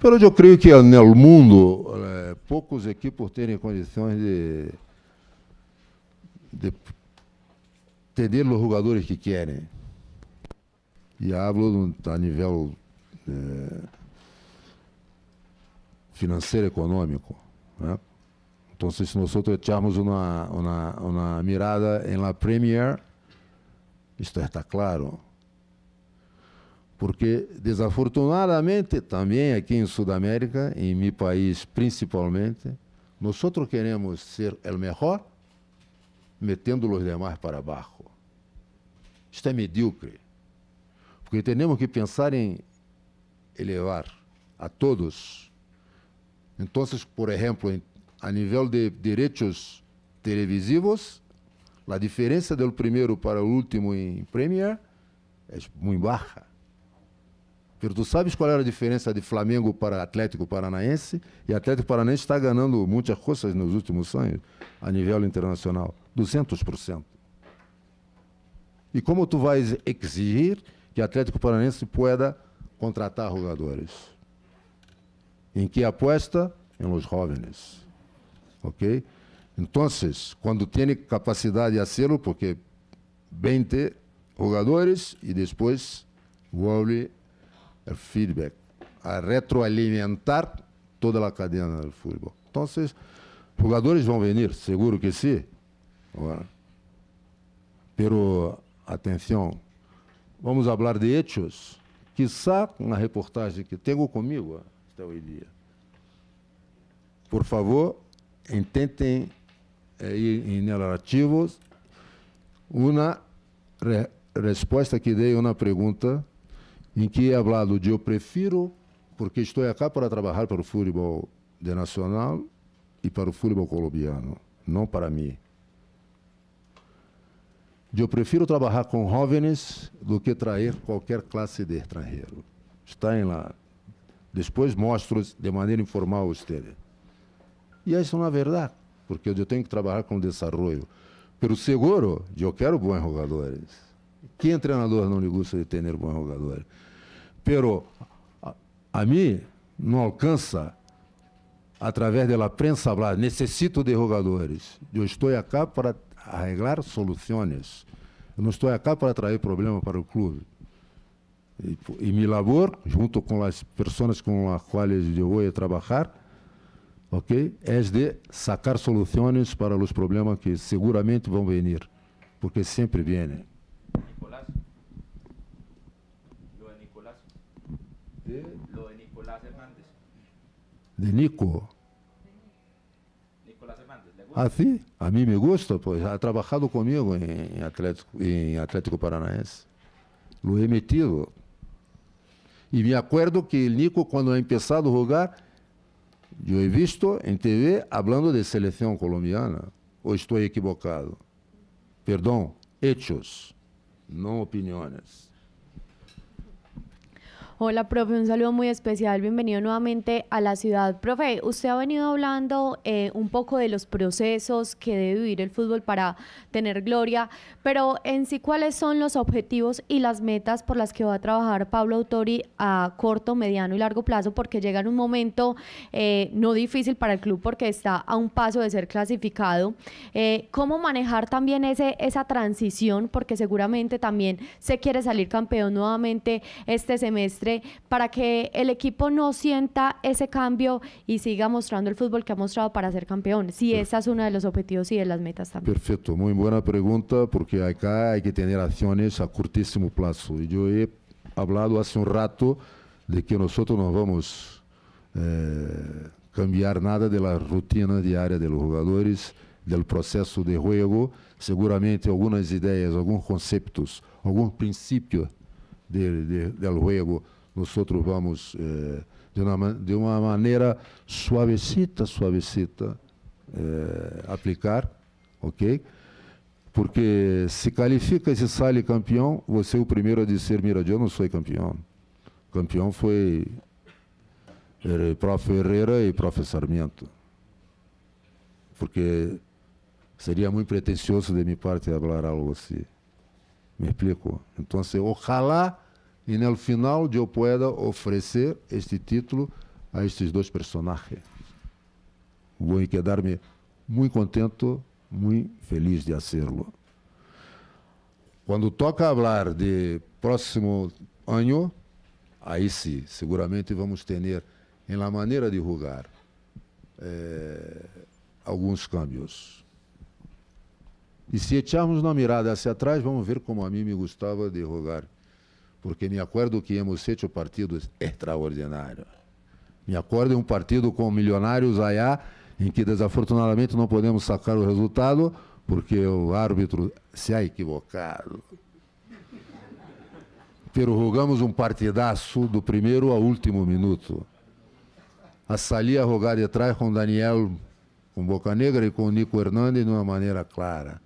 Pero yo creo que en el mundo eh, pocos equipos tienen condiciones de, de tener los jugadores que quieren. Y hablo a nivel eh, financeiro econômico. Né? Então, se nós echarmos uma, uma, uma mirada em la Premier, isto está claro. Porque, desafortunadamente, também aqui em Sudamérica, em meu país principalmente, nós queremos ser o melhor, metendo os demais para baixo. Isto é medíocre. Porque temos que pensar em elevar a todos. Então, por exemplo, a nível de direitos televisivos, a diferença do primeiro para o último em Premier é muito baixa. Mas tu sabes qual era a diferença de Flamengo para Atlético Paranaense? E Atlético Paranaense está ganhando muitas coisas nos últimos anos, a nível internacional. 200%. E como tu vais exigir que Atlético Paranaense pueda contratar jogadores? Em que aposta? Em los jóvenes ok? Então, quando tem capacidade de hacerlo, porque 20 jogadores e depois o feedback, a retroalimentar toda a cadeia do futebol. Então, jogadores vão vir, seguro que sim. Agora, pero, atenção, vamos falar de hechos. Quizá com a reportagem que tenho comigo até hoje dia. Por favor, intentem eh, ir em narrativos uma re resposta que dei uma pergunta em que é falado de eu prefiro, porque estou aqui para trabalhar para o futebol de nacional e para o futebol colombiano, não para mim. Eu prefiro trabalhar com jovens do que trazer qualquer classe de estrangeiro. Está em lá. Depois mostro de maneira informal a vocês. E isso não é verdade, porque eu tenho que trabalhar com desenvolvimento. Pero seguro, eu quero bons jogadores. Que treinador não lhe gosta de ter bons jogadores? Pero a, a mim não alcança através da prensa falar, necessito de jogadores. Eu estou aqui para arreglar soluções. Eu não estou aqui para trazer problema para o clube. E, mi labor, junto com as pessoas com as quais eu vou trabalhar, ok, é de sacar soluções para os problemas que seguramente vão vir, porque sempre vêm. Nicolás. Lo de Nicolás. De, Lo de Nicolás Hernández. De Nico. Ah, sim? A mim me gusta, pois ha trabalhado comigo em Atlético, em Atlético Paranaense. Lo he metido. E me acordo que o Nico, quando ha começado a jogar, eu he visto em TV falando de seleção colombiana. Ou estou equivocado? Perdão, hechos, não opiniões. Hola, profe, un saludo muy especial. Bienvenido nuevamente a la ciudad. Profe, usted ha venido hablando eh, un poco de los procesos que debe vivir el fútbol para tener gloria, pero en sí, ¿cuáles son los objetivos y las metas por las que va a trabajar Pablo Autori a corto, mediano y largo plazo? Porque llega en un momento eh, no difícil para el club porque está a un paso de ser clasificado. Eh, ¿Cómo manejar también ese, esa transición? Porque seguramente también se quiere salir campeón nuevamente este semestre para que el equipo no sienta ese cambio y siga mostrando el fútbol que ha mostrado para ser campeón. Si esa es uno de los objetivos y de las metas también. Perfecto, muy buena pregunta porque acá hay que tener acciones a cortísimo plazo. Yo he hablado hace un rato de que nosotros no vamos eh, cambiar nada de la rutina diaria de los jugadores, del proceso de juego, seguramente algunas ideas, algunos conceptos, algunos principios de, de, del juego nós vamos eh, de, uma, de uma maneira suavecita, suavecita eh, aplicar, ok? Porque se qualifica e se sai campeão, você é o primeiro a dizer, mira, eu não sou campeão. Campeão foi o prof. Herrera e prof. Sarmiento. Porque seria muito pretensioso de minha parte falar algo assim. Me explico? Então, ojalá e no final eu pueda oferecer este título a estes dois personagens. Vou quedar-me muito contento, muito feliz de fazê-lo. Quando toca falar de próximo ano, aí sim, seguramente vamos ter em la maneira de jogar eh, alguns cambios. E se echarmos uma mirada hacia atrás, vamos ver como a mim me gostava de jogar porque me acordo que hemos hecho partidos extraordinários. Me acordo um partido com milionários allá, em que desafortunadamente não podemos sacar o resultado, porque o árbitro se ha equivocado. Pero jogamos um partidaço do primeiro ao último minuto. A Salia jogar de trás com Daniel com Boca Negra e com Nico Hernandes de uma maneira clara.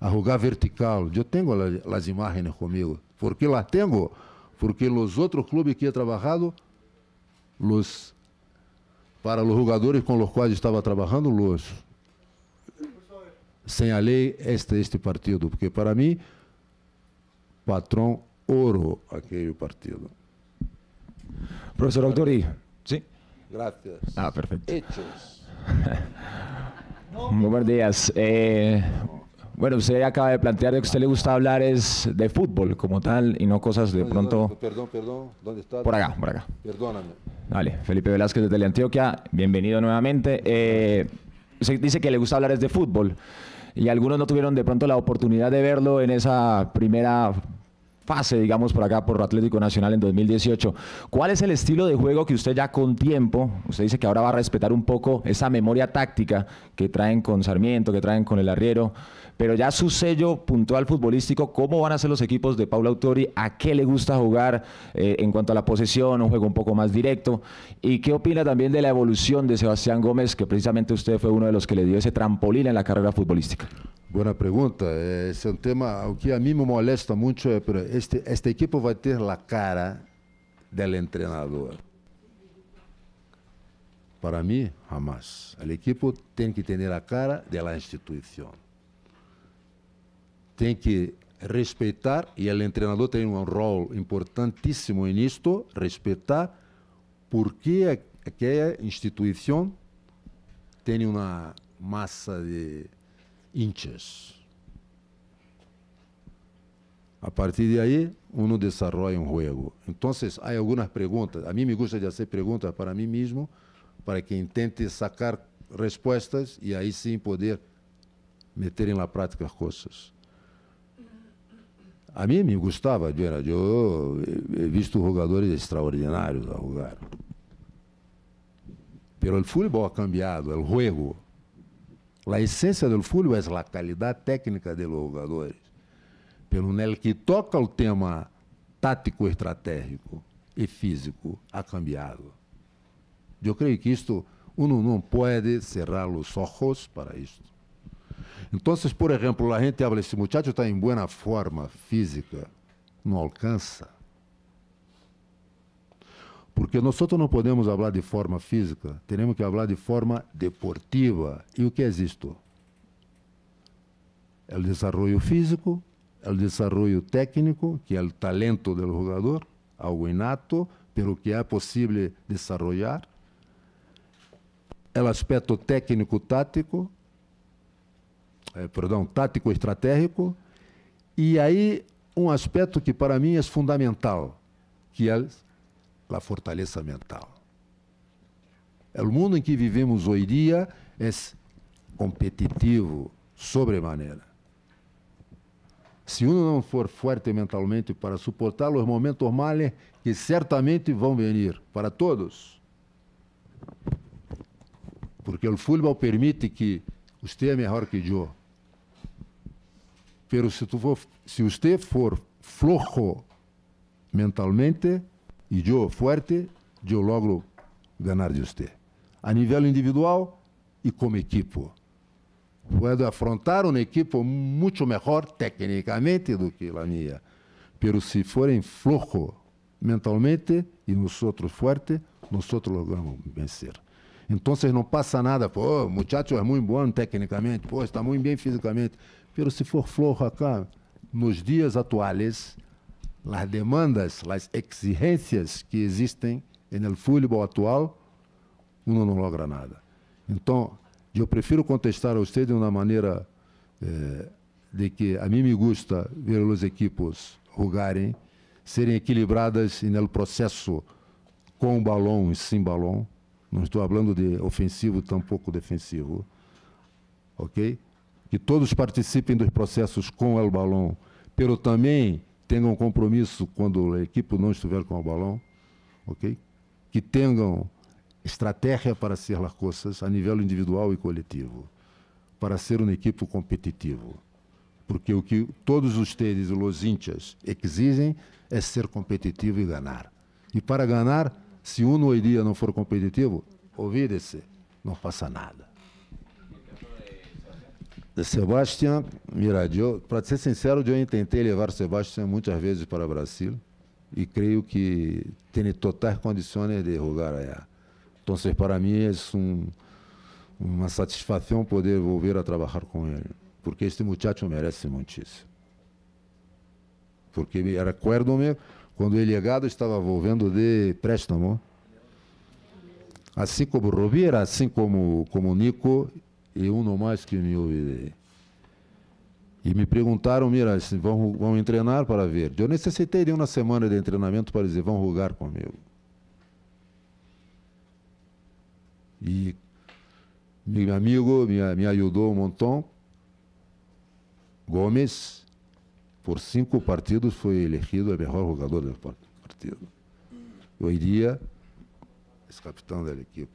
A jogar vertical. Eu tenho as imagens comigo. ¿Por qué las tengo? Porque los otros clubes que he trabajado, los, para los jugadores con los cuales estaba trabajando, los señalé este, este partido, porque para mí, patrón oro aquel partido. Profesor Autori, ¿sí? Gracias. Ah, perfecto. Hechos. Muy buenos días. Eh, bueno, usted acaba de plantear que a usted le gusta hablar es de fútbol como tal y no cosas de pronto... Perdón, perdón, ¿dónde está? Por acá, por acá. Perdóname. Vale, Felipe Velázquez de Teleantioquia, bienvenido nuevamente. Eh, dice que le gusta hablar es de fútbol y algunos no tuvieron de pronto la oportunidad de verlo en esa primera pase, digamos, por acá por Atlético Nacional en 2018. ¿Cuál es el estilo de juego que usted ya con tiempo, usted dice que ahora va a respetar un poco esa memoria táctica que traen con Sarmiento, que traen con el Arriero, pero ya su sello puntual futbolístico, ¿cómo van a ser los equipos de Paula Autori? ¿A qué le gusta jugar eh, en cuanto a la posesión, un juego un poco más directo? ¿Y qué opina también de la evolución de Sebastián Gómez, que precisamente usted fue uno de los que le dio ese trampolín en la carrera futbolística? Buena pregunta. Esse é um tema. Que a mim me molesta muito é este, esta equipe vai ter a cara do treinador. Para mim, jamás. A equipe tem que ter a cara da instituição. Tem que respeitar, e o treinador tem um rol importantíssimo nisto, respeitar porque aquela instituição tem uma massa de hinchas. A partir de aí, uno desarrolla um juego. Então, há algumas perguntas. A mim me gusta de fazer perguntas para mim mesmo, para que tente sacar respostas e aí sim poder meter em prática as coisas. A mim me gostava, eu he visto jogadores extraordinários a jogar. Pero o futebol ha cambiado, o juego a essência do fútbol é a qualidade técnica dos jogadores. Pelo nel que toca o tema tático, estratégico e físico, ha cambiado. Eu creio que isto, uno não pode cerrar os olhos para isto. Então, por exemplo, a gente habla, esse muchacho está em boa forma física, não alcança. Porque nós não podemos falar de forma física, temos que falar de forma deportiva. E o que é isto? É o desenvolvimento físico, é o desenvolvimento técnico, que é o talento do jogador, algo inato, pelo que é possível desenvolver. É o aspecto técnico-tático, eh, perdão, tático-estratégico. E aí, um aspecto que para mim é fundamental, que é a fortaleza mental. O mundo em que vivemos hoje dia é competitivo sobremaneira. Se uno não for forte mentalmente para suportar os momentos males que certamente vão vir para todos, porque o futebol permite que você é melhor que eu. Pero se, tu for, se você for flojo mentalmente, e eu forte, eu logro ganhar de você. A nível individual e como equipo. Puedo afrontar uma equipe muito melhor tecnicamente do que a minha. Pero se forem flojo mentalmente e nós outros forte, nós logramos vencer. Então não passa nada, pô, o muchacho é muito bom tecnicamente, pô, está muito bem fisicamente. Pero se for flojo acá, nos dias atuais, as demandas, as exigências que existem no futebol atual, uno não logra nada. Então, eu prefiro contestar a você de uma maneira eh, de que a mim me gusta ver os equipos jogarem, serem equilibradas no processo com balão e sem balão. Não estou falando de ofensivo, tampouco defensivo. Ok? Que todos participem dos processos com o balão, pero também tenham compromisso quando a equipe não estiver com o balão, ok? Que tenham estratégia para ser as coisas a nível individual e coletivo, para ser uma equipe competitiva. Porque o que todos os índios, exigem é ser competitivo e ganhar. E para ganhar, se um hoje dia não for competitivo, ouvide-se, não passa nada. Sebastião, mira, para ser sincero, eu tentei levar Sebastião muitas vezes para o Brasil e creio que tem totais condições de jogar allá. Então, para mim, é um, uma satisfação poder voltar a trabalhar com ele, porque este muchacho merece muitíssimo. Porque recuerdo-me quando ele chegado estava volvendo de préstamo, assim como Rovira, assim como como Nico e um mais que me ouvi. E me perguntaram, mira, vão, vão treinar para ver. Eu necessitei de uma semana de treinamento para dizer, vão jogar comigo. E meu amigo me, me ajudou um montão, Gomes, por cinco partidos foi elegido o melhor jogador do partido. Hoje dia, é capitão da equipe.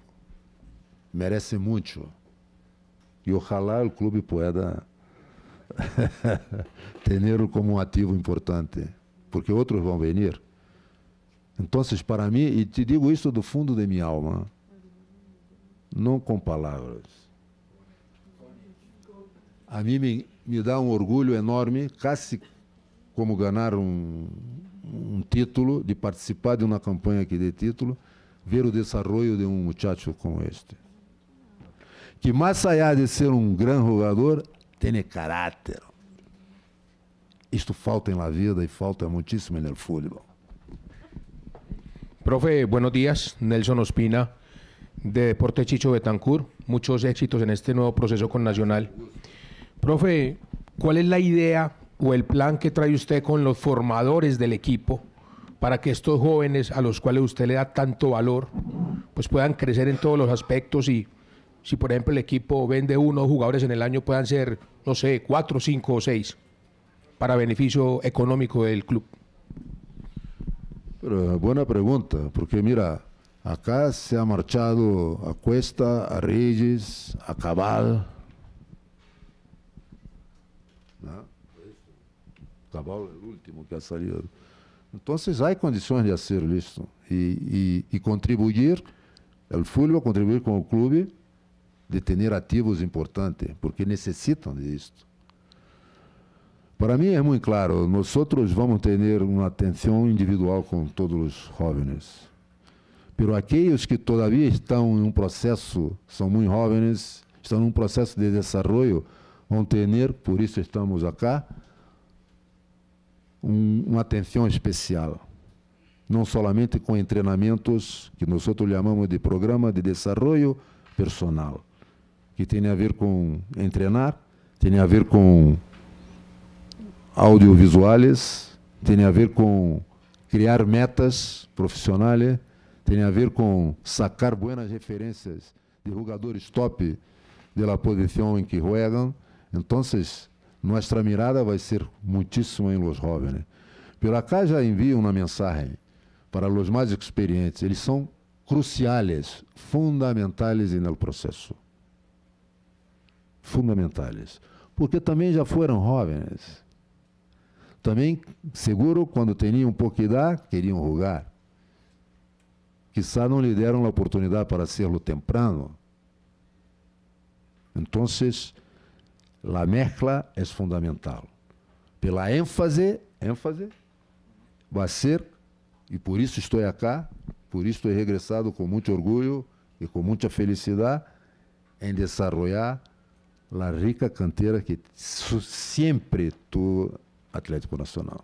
Merece muito. E ojalá o clube pueda ter como um ativo importante, porque outros vão vir. Então, para mim, e te digo isso do fundo de minha alma, não com palavras. A mim me, me dá um orgulho enorme, quase como ganhar um, um título, de participar de uma campanha que dê título, ver o desenvolvimento de um muchacho como este. Que mais allá de ser um grande jogador, tem caráter. Isto falta na vida e falta muitíssimo no futebol. Profe, buenos días. Nelson Ospina, de Deporte Chicho Betancur. Muchos éxitos en este nuevo proceso con Nacional. Profe, ¿cuál es la idea o el plan que trae usted con los formadores del equipo para que estos jóvenes a los cuales usted le da tanto valor, pues puedan crecer en todos los aspectos y si por ejemplo el equipo vende uno jugadores en el año puedan ser, no sé, cuatro, cinco o seis para beneficio económico del club? Pero, buena pregunta, porque mira, acá se ha marchado a Cuesta, a Reyes, a Cabal. ¿no? Cabal é o último que ha salido. Então, há condições de fazer isso e, e, e contribuir, o futebol contribuir com o clube, de ter ativos importantes, porque necessitam disso. Para mim é muito claro, nós vamos ter uma atenção individual com todos os jovens. Pero aqueles que todavia estão em um processo, são muito jovens, estão em um processo de desenvolvimento, vão ter, por isso estamos acá, um, uma atenção especial. Não somente com treinamentos que nós chamamos de programa de desenvolvimento personal, que tem a ver com treinar, tem a ver com audiovisuais, tem a ver com criar metas profissionais, tem a ver com sacar boas referências de jogadores top da posição em que jogam. Então, nossa mirada vai ser muitíssimo em los jóvenes. Por acá já envio uma mensagem para os mais experientes. Eles são cruciais, fundamentais no processo. Fundamentais. Porque também já foram jovens. Também, seguro, quando tinham de idade, queriam jogar. Quizá não lhe deram a oportunidade para serlo temprano. Então, a mezcla é fundamental. Pela ênfase, ênfase, vai ser, e por isso estou aqui, por isso estou regressado com muito orgulho e com muita felicidade em desenvolver a rica canteira que sempre tu Atlético Nacional.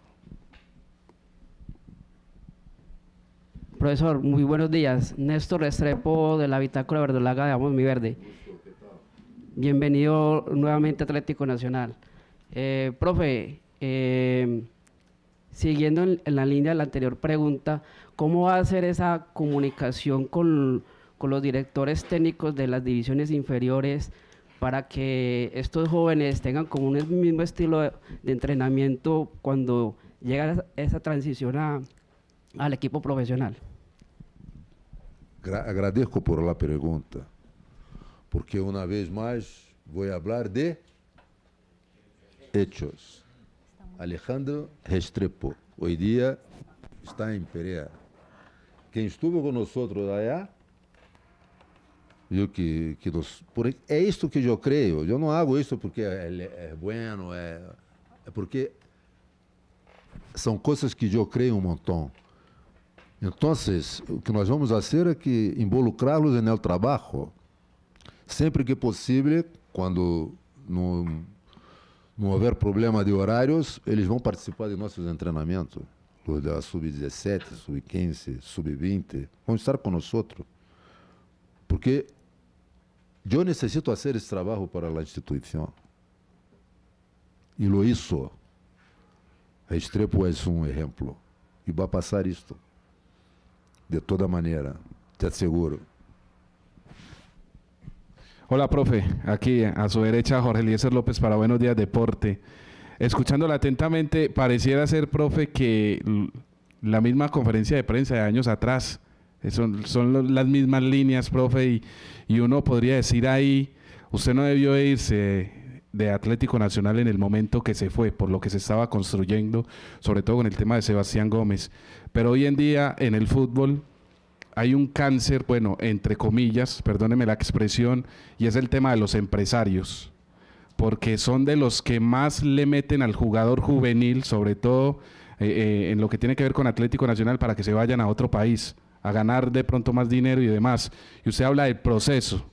Profesor, muy buenos días. Néstor Restrepo de la Bitácora Verdolaga de Amos Mi Verde. Bienvenido nuevamente a Atlético Nacional. Eh, profe, eh, siguiendo en, la línea de la anterior pregunta, ¿cómo va a ser esa comunicación con, con los directores técnicos de las divisiones inferiores? Para que estos jóvenes tengan como un mismo estilo de, entrenamiento cuando llega esa transición al equipo profesional? agradezco por la pregunta, porque una vez más voy a hablar de hechos. Alejandro Restrepo, hoy día está en Perea. Quien estuvo con nosotros allá viu que, que nos, por, é isto que eu creio. Eu não hago isso porque é, é, bueno, é, é porque são coisas que eu creio um montão. Então, o que nós vamos fazer é que involucrá-los no trabalho, sempre que possível, quando não, não houver problema de horários, eles vão participar de nossos treinamentos, da sub-17, sub-15, sub-20, vão estar conosco. Porque eu necessito fazer esse trabalho para a instituição. E lo hizo. Restrepo é um exemplo. E vai passar isto. De toda maneira. Te asseguro. Hola, profe. Aquí a su derecha Jorge Eliezer López para Buenos Días Deporte. escuchándola atentamente, pareciera ser, profe, que la misma conferencia de prensa de años atrás, son, son las mismas líneas, profe, y, y uno podría decir ahí, usted no debió irse de Atlético Nacional en el momento que se fue, por lo que se estaba construyendo, sobre todo con el tema de Sebastián Gómez. Pero hoy en día en el fútbol hay un cáncer, bueno, entre comillas, perdóneme la expresión, y es el tema de los empresarios, porque son de los que más le meten al jugador juvenil, sobre todo eh, eh, en lo que tiene que ver con Atlético Nacional, para que se vayan a otro país, a ganar de pronto más dinero y demás. Y usted habla del proceso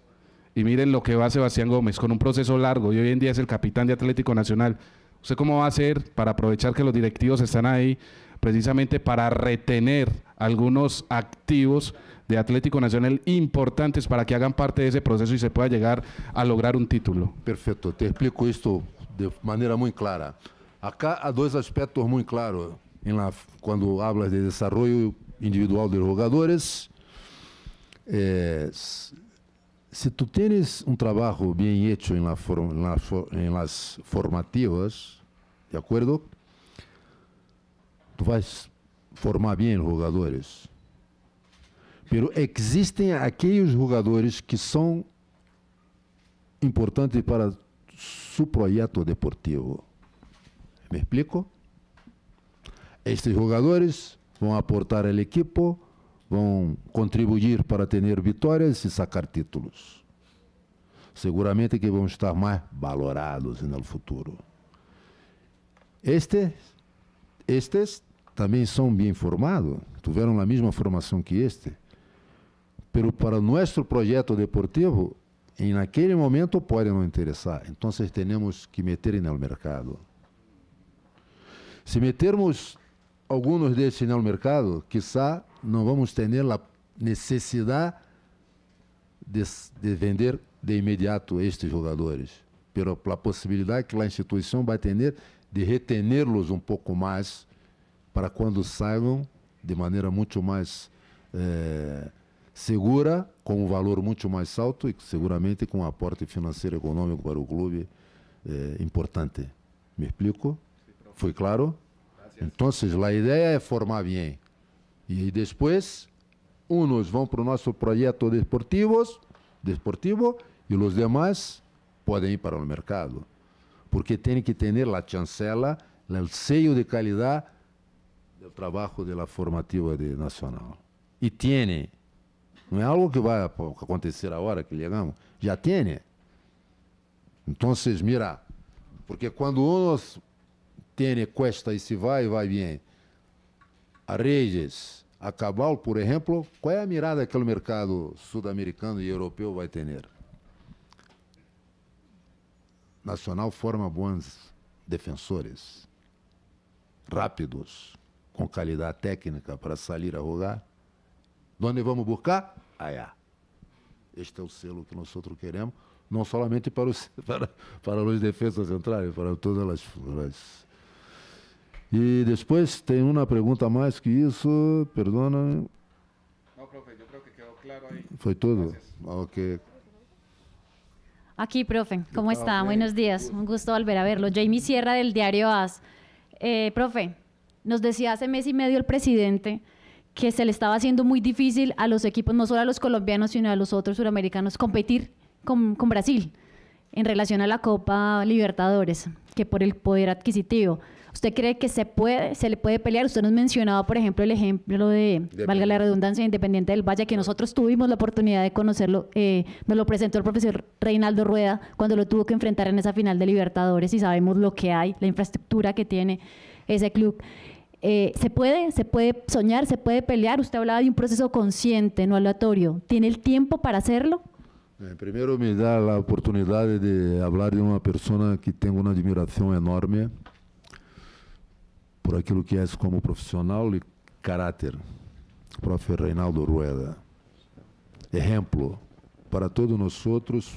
y miren lo que va Sebastián Gómez con un proceso largo y hoy en día es el capitán de Atlético Nacional. ¿Usted cómo va a hacer para aprovechar que los directivos están ahí precisamente para retener algunos activos de Atlético Nacional importantes para que hagan parte de ese proceso y se pueda llegar a lograr un título? Perfecto, te explico esto de manera muy clara. Acá hay dos aspectos muy claros cuando hablas de desarrollo individual de los jugadores. Eh, se tu tens um trabalho bem hecho em, la la, em formativas, de acordo? Tu vais formar bem jogadores. Pero existem aqueles jogadores que são importantes para seu projeto deportivo. Me explico? Estes jogadores vão aportar ao equipo vão contribuir para ter vitórias e sacar títulos. Seguramente que vão estar mais valorados no futuro. Estes, estes também são bem formados, tiveram a mesma formação que este. Pero para nosso projeto deportivo, em naquele momento pode não interessar. Então temos que meter no mercado. Se metermos alguns desses no mercado, quizá não vamos a necessidade de, de, vender de imediato estes jogadores, pela possibilidade que a instituição vai ter de retenerlos um pouco mais para quando saiam de maneira muito mais eh, segura, com um valor muito mais alto e seguramente com um aporte financeiro econômico para o clube eh, importante. Me explico? Foi claro? Então, a ideia é formar bem. E depois, uns vão para o nosso projeto desportivos, desportivo e os demais podem ir para o mercado. Porque tem que ter a chancela, o sello de qualidade do trabalho da formativa de nacional. E tem. Não é algo que vai acontecer agora que chegamos. Já tem. Então, mira, porque quando uns tem cuesta e se vai, vai bem. A Regis, a Cabal, por exemplo, qual é a mirada que o mercado sul-americano e europeu vai ter? Nacional forma bons defensores, rápidos, com qualidade técnica para sair a jogar. Onde vamos buscar? Allá. Este é o selo que nós queremos, não somente para os, para, para os defesas centrais, para todas as, as e depois tem uma pergunta mais que isso, perdona. Não, profe, eu creo que quedou claro aí. Foi tudo? Ok. Aquí, profe, ¿cómo está? Buenos días, un gusto volver a verlo. Jamie Sierra del diario AS. Eh, profe, nos decía hace mes y medio el presidente que se le estaba haciendo muy difícil a los equipos, no solo a los colombianos, sino a los otros suramericanos, competir con, con Brasil en relación a la Copa Libertadores, que por el poder adquisitivo. ¿Usted cree que se puede, se le puede pelear? Usted nos mencionaba, por ejemplo, el ejemplo de, valga la redundancia, Independiente del Valle, que nosotros tuvimos la oportunidad de conocerlo, eh, nos lo presentó el profesor Reinaldo Rueda cuando lo tuvo que enfrentar en esa final de Libertadores y sabemos lo que hay, la infraestructura que tiene ese club. Eh, ¿Se puede? ¿Se puede soñar? ¿Se puede pelear? Usted hablaba de un proceso consciente, no aleatorio. ¿Tiene el tiempo para hacerlo? Eh, primero me da la oportunidad de hablar de una persona que tengo una admiración enorme, por aquilo que és como profissional e caráter. Prof. Reinaldo Rueda. Exemplo para todos nós outros,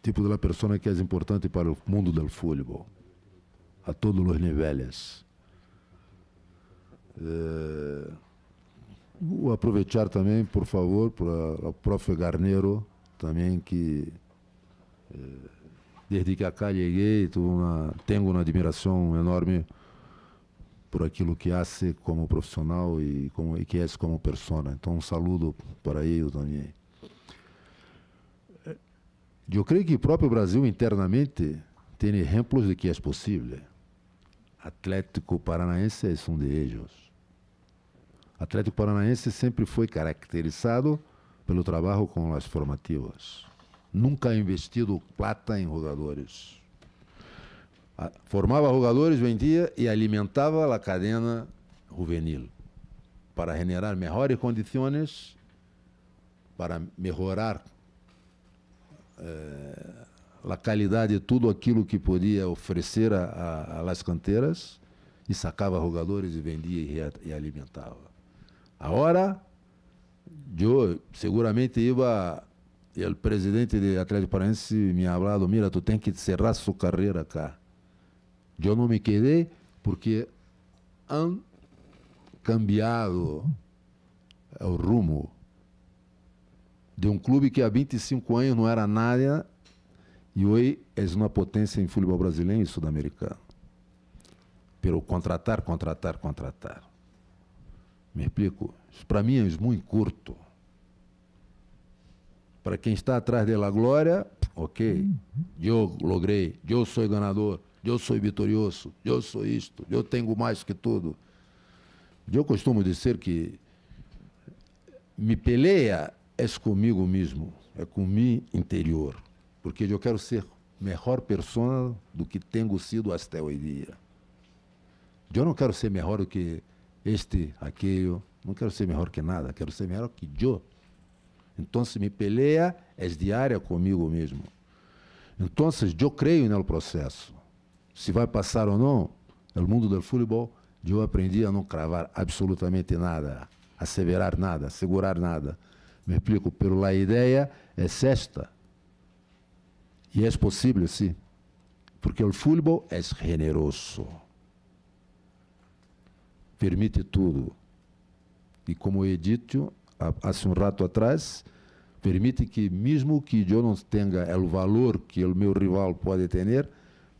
tipo de pessoa que é importante para o mundo do futebol, a todos os níveis. Eh, vou aproveitar também, por favor, para o prof. Garneiro, também que eh, desde que acá cheguei, uma, tenho uma admiração enorme por aquilo que hace como profissional e, como, e que é como persona. Então, um saludo para ele também. Eu creio que o próprio Brasil internamente tem exemplos de que é possível. Atlético Paranaense é um deles. Atlético Paranaense sempre foi caracterizado pelo trabalho com as formativas. Nunca investido plata em jogadores. Formava jogadores, vendia e alimentava a cadena juvenil para generar melhores condições, para melhorar eh, a qualidade de tudo aquilo que podia oferecer a, a, canteiras e sacava jogadores e vendia e, e alimentava. Agora, eu seguramente ia e o presidente de Atlético Paranaense me ha hablado, mira, tu tem que cerrar sua carreira acá. Eu não me quedei porque han cambiado o rumo de um clube que há 25 anos não era nada e hoje é uma potência em futebol brasileiro e sul-americano. Pelo contratar, contratar, contratar. Me explico? Para mim é muito curto. Para quem está atrás da glória, ok. Eu logrei, eu sou ganador, eu sou vitorioso, eu sou isto, eu tenho mais que tudo. Eu costumo dizer que me peleia é comigo mesmo, é com mim interior, porque eu quero ser melhor pessoa do que tenho sido até hoje dia. Eu não quero ser melhor do que este, aquele, não quero ser melhor que nada, quero ser melhor que eu. Se me pelea é diária comigo mesmo. Então, eu creio no processo. Se vai passar ou não, no mundo do futebol, eu aprendi a não cravar absolutamente nada, asseverar nada, segurar nada. Me explico, pero a ideia é esta. E é possível, sim. Porque o futebol é generoso. Permite tudo. E como eu dito há um rato atrás, permite que, mesmo que eu não tenha o valor que o meu rival pode ter,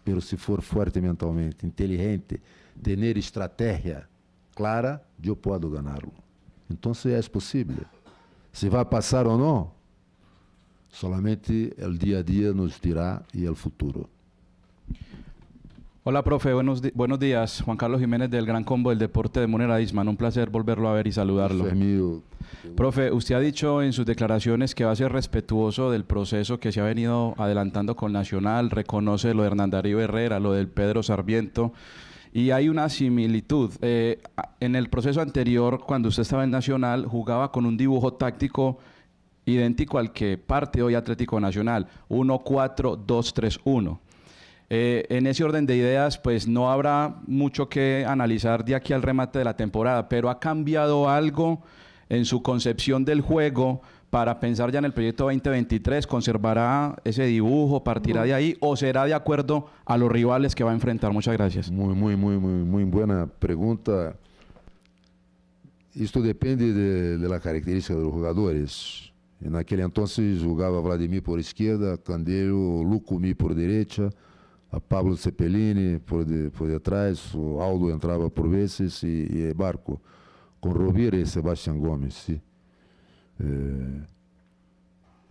pero se for forte mentalmente, inteligente, ter estratégia clara, eu posso ganhá-lo. Então, é possível. Se vai passar ou não, solamente o dia a dia nos dirá e o futuro. Hola, profe. Buenos, buenos días. Juan Carlos Jiménez del Gran Combo del Deporte de Munera Isman. Un placer volverlo a ver y saludarlo. Profe, usted ha dicho en sus declaraciones que va a ser respetuoso del proceso que se ha venido adelantando con Nacional. Reconoce lo de Hernán Darío Herrera, lo del Pedro Sarmiento. Y hay una similitud. Eh, en el proceso anterior, cuando usted estaba en Nacional, jugaba con un dibujo táctico idéntico al que parte hoy Atlético Nacional, 1-4-2-3-1. Eh, en ese orden de ideas, pues no habrá mucho que analizar de aquí al remate de la temporada, pero ha cambiado algo en su concepción del juego para pensar ya en el proyecto 2023? ¿Conservará ese dibujo? ¿Partirá de ahí? ¿O será de acuerdo a los rivales que va a enfrentar? Muchas gracias. Muy, muy, muy, muy, muy buena pregunta. Esto depende de, la característica de los jugadores. En aquel entonces jugaba Vladimir por izquierda, Candelo, Lucumi por derecha, a Pablo Cepelini por, de, por detrás, o Aldo entrava por vezes e, e Barco, com Rovira e Sebastião Gomes. ¿sí? É,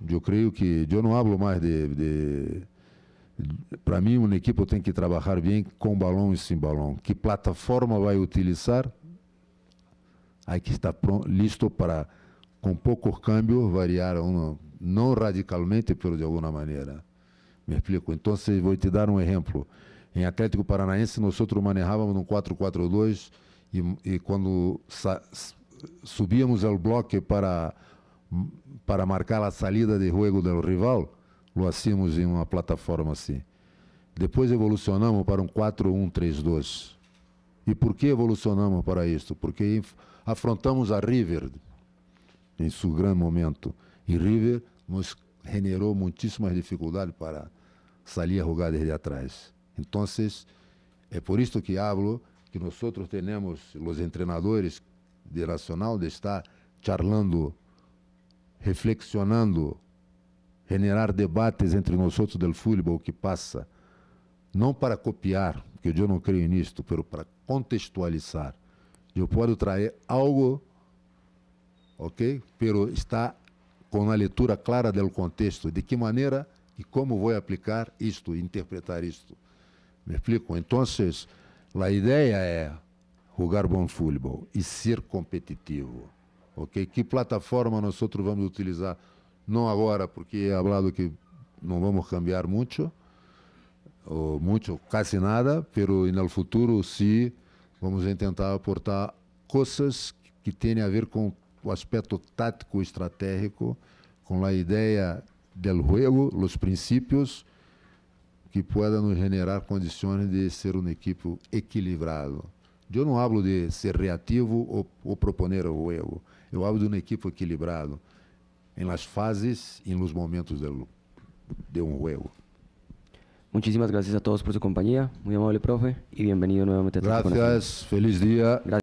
eu creio que eu não hablo mais de, de para mim uma equipe tem que trabalhar bem com balão e sem balão. Que plataforma vai utilizar? Aí que está pronto, listo para com pouco câmbio variar não radicalmente, mas de alguma maneira. Me explico. Então, vou te dar um exemplo. Em Atlético Paranaense, nós manejávamos no 4-4-2 e, e quando subíamos ao bloco para para marcar a saída de jogo do rival, lo hacíamos em uma plataforma assim. Depois evolucionamos para um 4-1-3-2. E por que evolucionamos para isso? Porque afrontamos a River em seu grande momento. E River nos generou muitíssimas dificuldades para sair a jogar desde atrás. Então, é por isso que hablo que nós temos os treinadores de Nacional de estar charlando reflexionando, generar debates entre nós do futebol que passa, não para copiar, porque eu não creio nisto, mas para contextualizar. Eu posso trazer algo, ok? Pero está com a leitura clara do contexto, de que maneira e como vou aplicar isto, interpretar isto. Me explico? Então, a ideia é jogar bom futebol e ser competitivo. Ok? Que plataforma nós vamos utilizar? Não agora, porque é falado que não vamos cambiar muito, ou muito, quase nada, pero no futuro sim vamos tentar aportar coisas que tenham a ver com o aspecto tático estratégico, com a ideia del juego, os princípios que puedan nos generar condições de ser um equipo equilibrado. Eu não hablo de ser reativo ou, ou proponer o juego. Eu hablo de um equipo equilibrado em las fases e nos momentos del, de um juego. Muchísimas gracias a todos por su compañía. Muy amable, profe, y bienvenido nuevamente a Gracias, feliz día. Gracias.